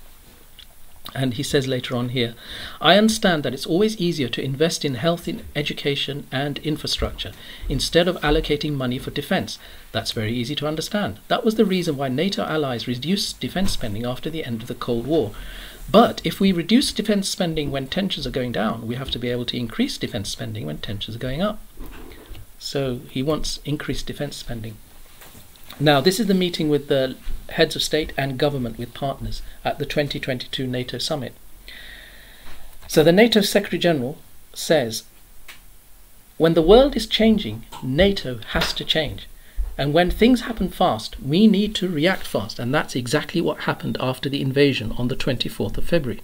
And he says later on here, I understand that it's always easier to invest in health, in education, and infrastructure instead of allocating money for defense. That's very easy to understand. That was the reason why NATO allies reduced defense spending after the end of the Cold War. But if we reduce defense spending when tensions are going down, we have to be able to increase defense spending when tensions are going up. So he wants increased defense spending. Now, this is the meeting with the heads of state and government with partners at the 2022 NATO summit. So, the NATO Secretary General says when the world is changing, NATO has to change. And when things happen fast, we need to react fast. And that's exactly what happened after the invasion on the 24th of February.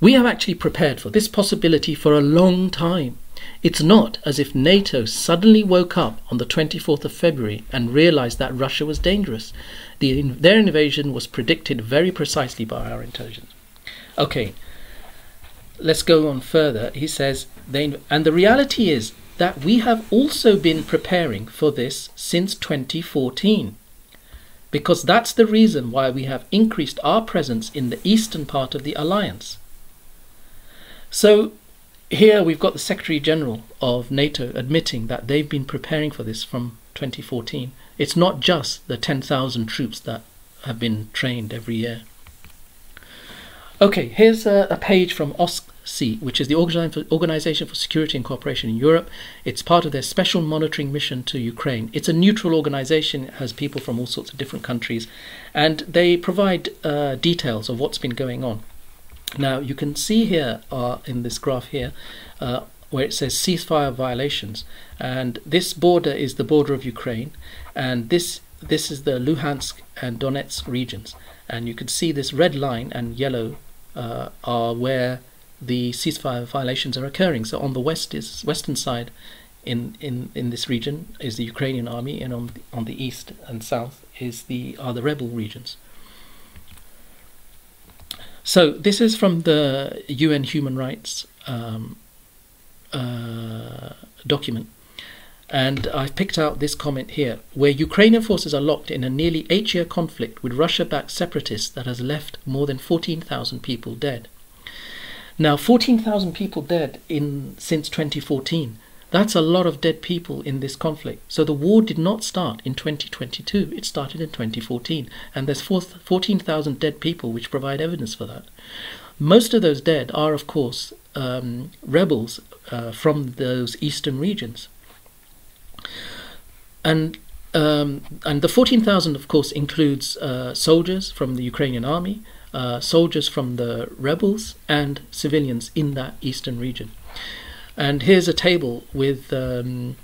We have actually prepared for this possibility for a long time. It's not as if NATO suddenly woke up on the 24th of February and realized that Russia was dangerous. The, their invasion was predicted very precisely by our intelligence. Okay, let's go on further. He says, they, and the reality is that we have also been preparing for this since 2014 because that's the reason why we have increased our presence in the eastern part of the alliance. So here we've got the Secretary General of NATO admitting that they've been preparing for this from 2014. It's not just the 10,000 troops that have been trained every year. Okay, here's a, a page from OSCE, which is the Organization for Security and Cooperation in Europe. It's part of their special monitoring mission to Ukraine. It's a neutral organization, it has people from all sorts of different countries, and they provide uh, details of what's been going on. Now you can see here uh, in this graph here uh, where it says ceasefire violations. And this border is the border of Ukraine and this this is the Luhansk and Donetsk regions. And you can see this red line and yellow uh, are where the ceasefire violations are occurring. So on the west is western side in, in, in this region is the Ukrainian army and on the, on the east and south is the are the rebel regions so this is from the UN Human Rights um, uh, document. And I've picked out this comment here where Ukrainian forces are locked in a nearly eight year conflict with Russia backed separatists that has left more than 14,000 people dead. Now, 14,000 people dead in since 2014. That's a lot of dead people in this conflict. So the war did not start in 2022, it started in 2014. And there's 14,000 dead people, which provide evidence for that. Most of those dead are, of course, um, rebels uh, from those eastern regions. And um, and the 14,000, of course, includes uh, soldiers from the Ukrainian army, uh, soldiers from the rebels, and civilians in that eastern region. And here's a table with um,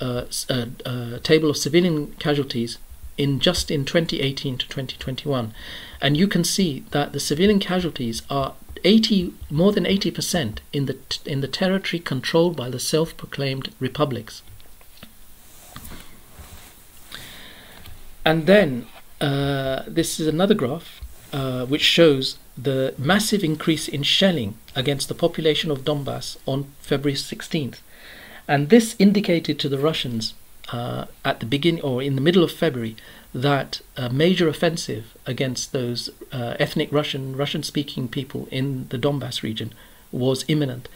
a, a, a, table of civilian casualties in just in 2018 to 2021, and you can see that the civilian casualties are 80 more than 80 percent in the in the territory controlled by the self-proclaimed republics. And then uh, this is another graph uh, which shows the massive increase in shelling against the population of Donbass on February 16th. And this indicated to the Russians uh, at the beginning or in the middle of February that a major offensive against those uh, ethnic Russian, Russian speaking people in the Donbass region was imminent.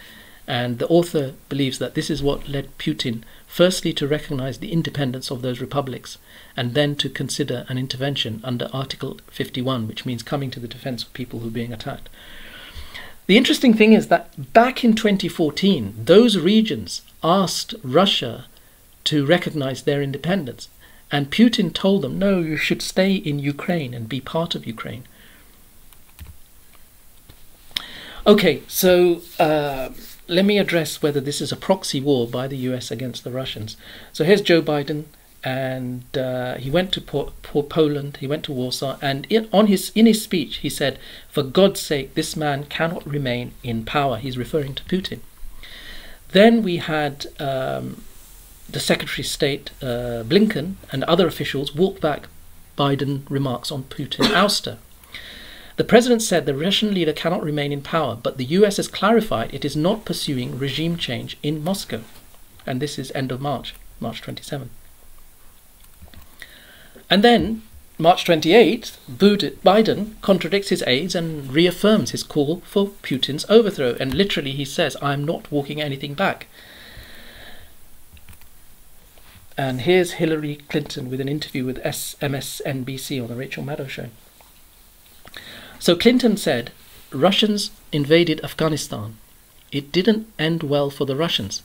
And the author believes that this is what led Putin firstly to recognize the independence of those republics and then to consider an intervention under Article 51, which means coming to the defense of people who are being attacked. The interesting thing is that back in 2014, those regions asked Russia to recognize their independence. And Putin told them, no, you should stay in Ukraine and be part of Ukraine. Okay, so uh, let me address whether this is a proxy war by the US against the Russians. So here's Joe Biden, and uh, he went to po- po- Poland, he went to Warsaw, and in, on his in his speech he said, "For God's sake, this man cannot remain in power." He's referring to Putin. Then we had um, the Secretary of State uh, Blinken and other officials walk back Biden remarks on Putin ouster. The president said the Russian leader cannot remain in power, but the US has clarified it is not pursuing regime change in Moscow. And this is end of March, March 27. And then, March 28th, Biden contradicts his aides and reaffirms his call for Putin's overthrow. And literally, he says, I'm not walking anything back. And here's Hillary Clinton with an interview with MSNBC on the Rachel Maddow show. So Clinton said Russians invaded Afghanistan. It didn't end well for the Russians.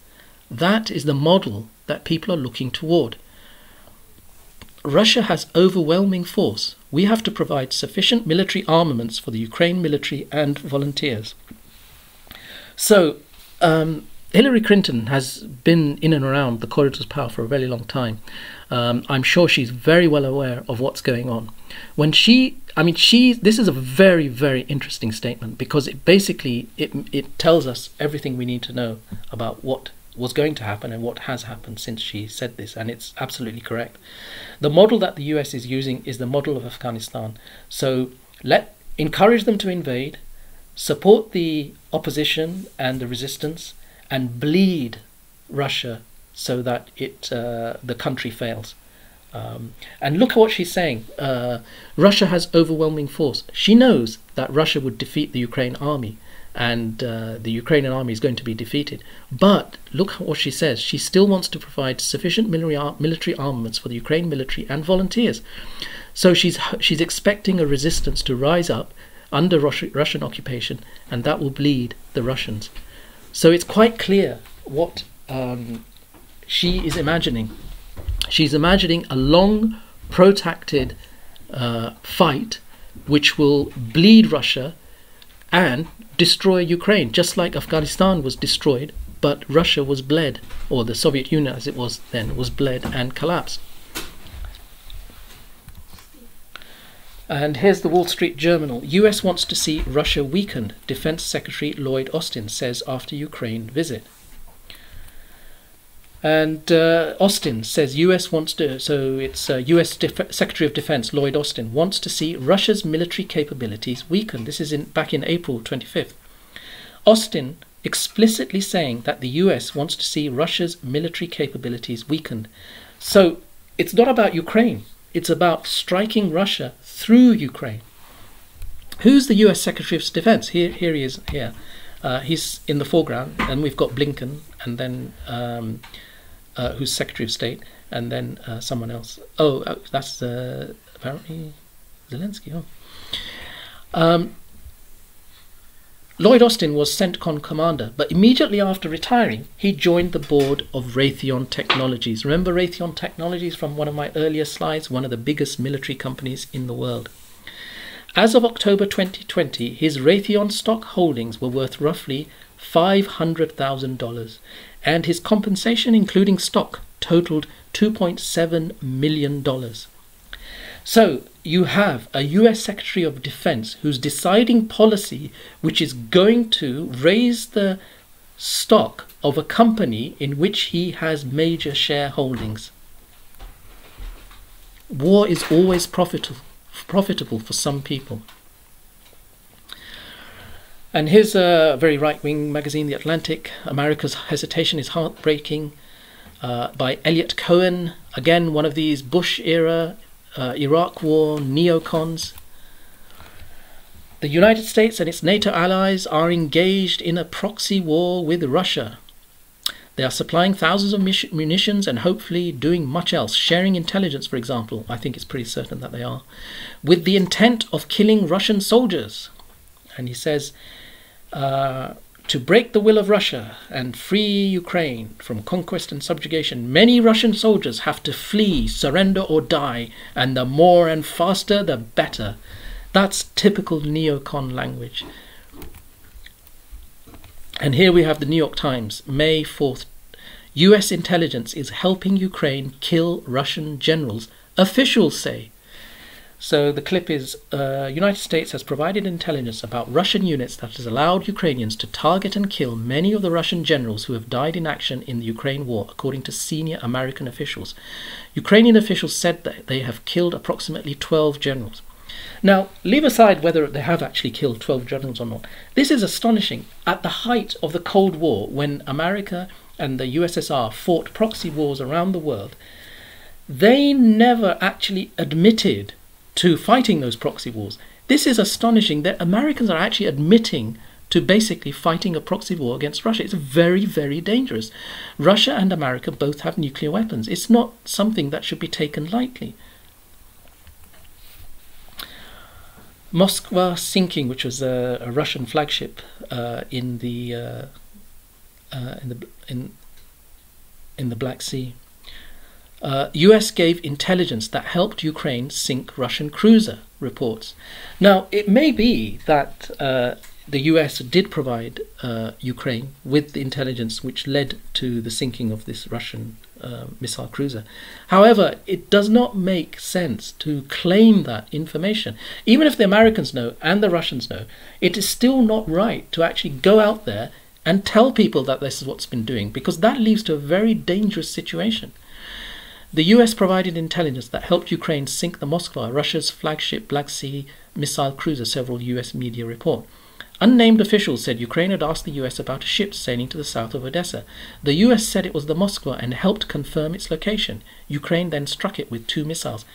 That is the model that people are looking toward. Russia has overwhelming force. We have to provide sufficient military armaments for the Ukraine military and volunteers. So, um, Hillary Clinton has been in and around the corridors of power for a very long time. Um, I'm sure she's very well aware of what's going on. When she, I mean, she, this is a very, very interesting statement because it basically it it tells us everything we need to know about what was going to happen and what has happened since she said this, and it's absolutely correct. The model that the U.S. is using is the model of Afghanistan. So let encourage them to invade, support the opposition and the resistance and bleed Russia so that it uh, the country fails. Um, and look at what she's saying. Uh, Russia has overwhelming force. She knows that Russia would defeat the Ukraine army, and uh, the Ukrainian army is going to be defeated. But look at what she says. She still wants to provide sufficient military, military armaments for the Ukraine military and volunteers. So she's she's expecting a resistance to rise up under Russian occupation, and that will bleed the Russians. So it's quite clear what um, she is imagining. She's imagining a long, protracted uh, fight which will bleed Russia and destroy Ukraine, just like Afghanistan was destroyed, but Russia was bled, or the Soviet Union as it was then, was bled and collapsed. And here's the Wall Street Journal. US wants to see Russia weakened, Defense Secretary Lloyd Austin says after Ukraine visit. And uh, Austin says US wants to, so it's uh, US Def- Secretary of Defense Lloyd Austin wants to see Russia's military capabilities weakened. This is in, back in April 25th. Austin explicitly saying that the US wants to see Russia's military capabilities weakened. So it's not about Ukraine. It's about striking Russia through Ukraine. Who's the US Secretary of Defense? Here, here he is here. Uh, he's in the foreground, and we've got Blinken, and then um, uh, who's Secretary of State, and then uh, someone else. Oh, uh, that's uh, apparently Zelensky. Oh. Um, Lloyd Austin was CENTCOM commander, but immediately after retiring, he joined the board of Raytheon Technologies. Remember Raytheon Technologies from one of my earlier slides, one of the biggest military companies in the world. As of October 2020, his Raytheon stock holdings were worth roughly $500,000, and his compensation, including stock, totaled $2.7 million. So you have a US Secretary of Defense who's deciding policy which is going to raise the stock of a company in which he has major shareholdings. War is always profitable, profitable for some people. And here's a very right wing magazine, The Atlantic. America's hesitation is heartbreaking. Uh, by Eliot Cohen, again, one of these Bush era uh, Iraq War, neocons. The United States and its NATO allies are engaged in a proxy war with Russia. They are supplying thousands of munitions and hopefully doing much else, sharing intelligence, for example. I think it's pretty certain that they are, with the intent of killing Russian soldiers. And he says, uh, to break the will of Russia and free Ukraine from conquest and subjugation, many Russian soldiers have to flee, surrender, or die, and the more and faster the better. That's typical neocon language. And here we have the New York Times, May 4th. US intelligence is helping Ukraine kill Russian generals, officials say. So the clip is uh, United States has provided intelligence about Russian units that has allowed Ukrainians to target and kill many of the Russian generals who have died in action in the Ukraine war, according to senior American officials. Ukrainian officials said that they have killed approximately 12 generals. Now, leave aside whether they have actually killed 12 generals or not. This is astonishing. At the height of the Cold War, when America and the USSR fought proxy wars around the world, they never actually admitted to fighting those proxy wars. This is astonishing that Americans are actually admitting to basically fighting a proxy war against Russia. It's very, very dangerous. Russia and America both have nuclear weapons. It's not something that should be taken lightly. Moskva sinking, which was a, a Russian flagship uh, in the uh, uh, in the in in the Black Sea. Uh, US gave intelligence that helped Ukraine sink Russian cruiser, reports. Now, it may be that uh, the US did provide uh, Ukraine with the intelligence which led to the sinking of this Russian uh, missile cruiser. However, it does not make sense to claim that information. Even if the Americans know and the Russians know, it is still not right to actually go out there and tell people that this is what's been doing because that leads to a very dangerous situation. The US provided intelligence that helped Ukraine sink the Moskva, Russia's flagship Black Sea missile cruiser, several US media report. Unnamed officials said Ukraine had asked the US about a ship sailing to the south of Odessa. The US said it was the Moskva and helped confirm its location. Ukraine then struck it with two missiles.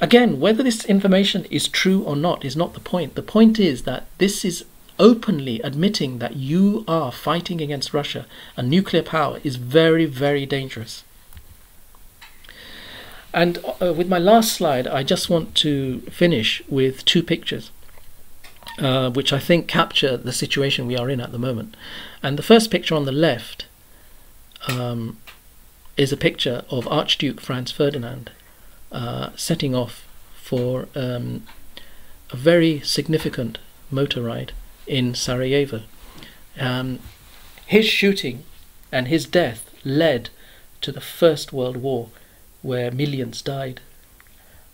Again, whether this information is true or not is not the point. The point is that this is openly admitting that you are fighting against Russia, a nuclear power, is very, very dangerous. And uh, with my last slide, I just want to finish with two pictures, uh, which I think capture the situation we are in at the moment. And the first picture on the left um, is a picture of Archduke Franz Ferdinand uh, setting off for um, a very significant motor ride in Sarajevo. Um, his shooting and his death led to the First World War where millions died.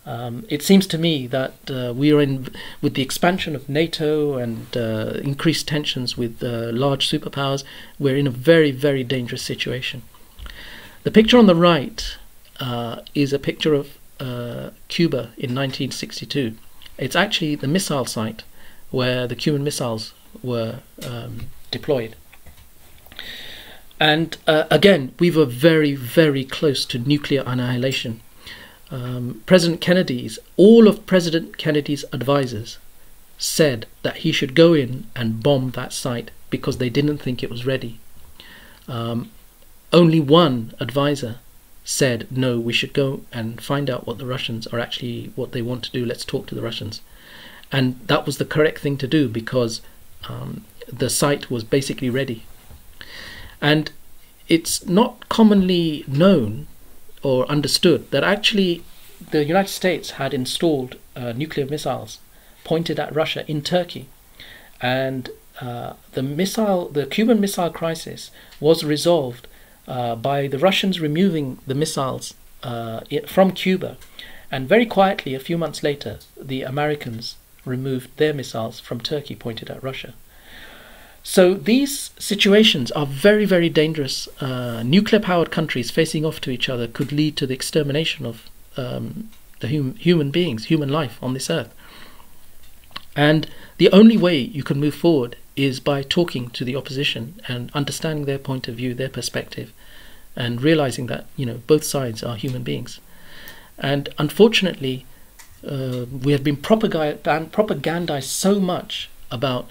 Um, it seems to me that uh, we are in, with the expansion of NATO and uh, increased tensions with uh, large superpowers, we're in a very, very dangerous situation. The picture on the right uh, is a picture of uh, Cuba in 1962. It's actually the missile site where the Cuban missiles were um, deployed. And uh, again, we were very, very close to nuclear annihilation. Um, President Kennedy's, all of President Kennedy's advisors said that he should go in and bomb that site because they didn't think it was ready. Um, only one advisor said, no, we should go and find out what the Russians are actually, what they want to do. Let's talk to the Russians. And that was the correct thing to do because um, the site was basically ready. And it's not commonly known or understood that actually the United States had installed uh, nuclear missiles pointed at Russia in Turkey. And uh, the missile, the Cuban Missile Crisis, was resolved uh, by the Russians removing the missiles uh, from Cuba, and very quietly, a few months later, the Americans removed their missiles from Turkey pointed at Russia. So these situations are very, very dangerous. Uh, nuclear-powered countries facing off to each other could lead to the extermination of um, the hum- human beings, human life on this earth. And the only way you can move forward is by talking to the opposition and understanding their point of view, their perspective, and realizing that you know both sides are human beings. And unfortunately, uh, we have been propagandized so much about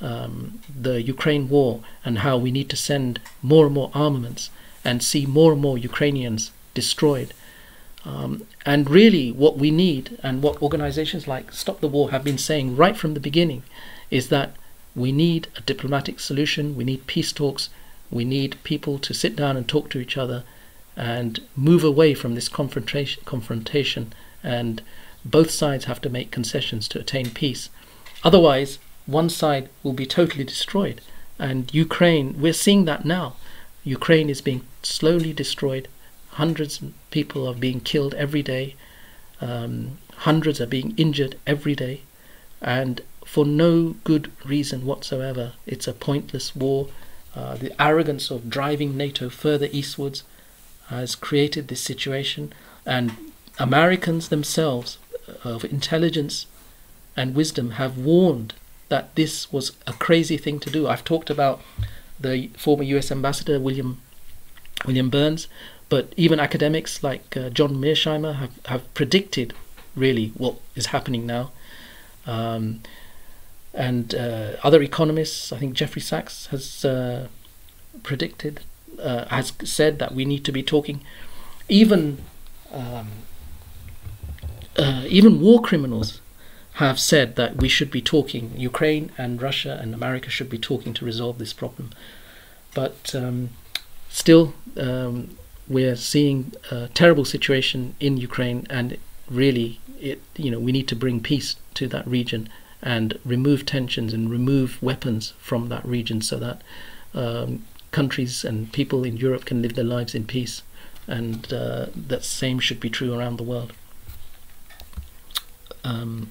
um, the Ukraine war and how we need to send more and more armaments and see more and more Ukrainians destroyed. Um, and really, what we need, and what organizations like Stop the War have been saying right from the beginning, is that we need a diplomatic solution, we need peace talks, we need people to sit down and talk to each other and move away from this confrontation, confrontation and both sides have to make concessions to attain peace. Otherwise, one side will be totally destroyed. And Ukraine, we're seeing that now. Ukraine is being slowly destroyed. Hundreds of people are being killed every day. Um, hundreds are being injured every day. And for no good reason whatsoever. It's a pointless war. Uh, the arrogance of driving NATO further eastwards has created this situation. And Americans themselves, uh, of intelligence and wisdom, have warned that this was a crazy thing to do. I've talked about the former U.S. ambassador William William Burns, but even academics like uh, John Mearsheimer have, have predicted really what is happening now. Um, and uh, other economists, I think Jeffrey Sachs has uh, predicted, uh, has said that we need to be talking. Even um, uh, even war criminals have said that we should be talking. Ukraine and Russia and America should be talking to resolve this problem. But um, still, um, we're seeing a terrible situation in Ukraine, and really, it you know we need to bring peace to that region and remove tensions and remove weapons from that region, so that um, countries and people in Europe can live their lives in peace. And uh, that same should be true around the world. Um,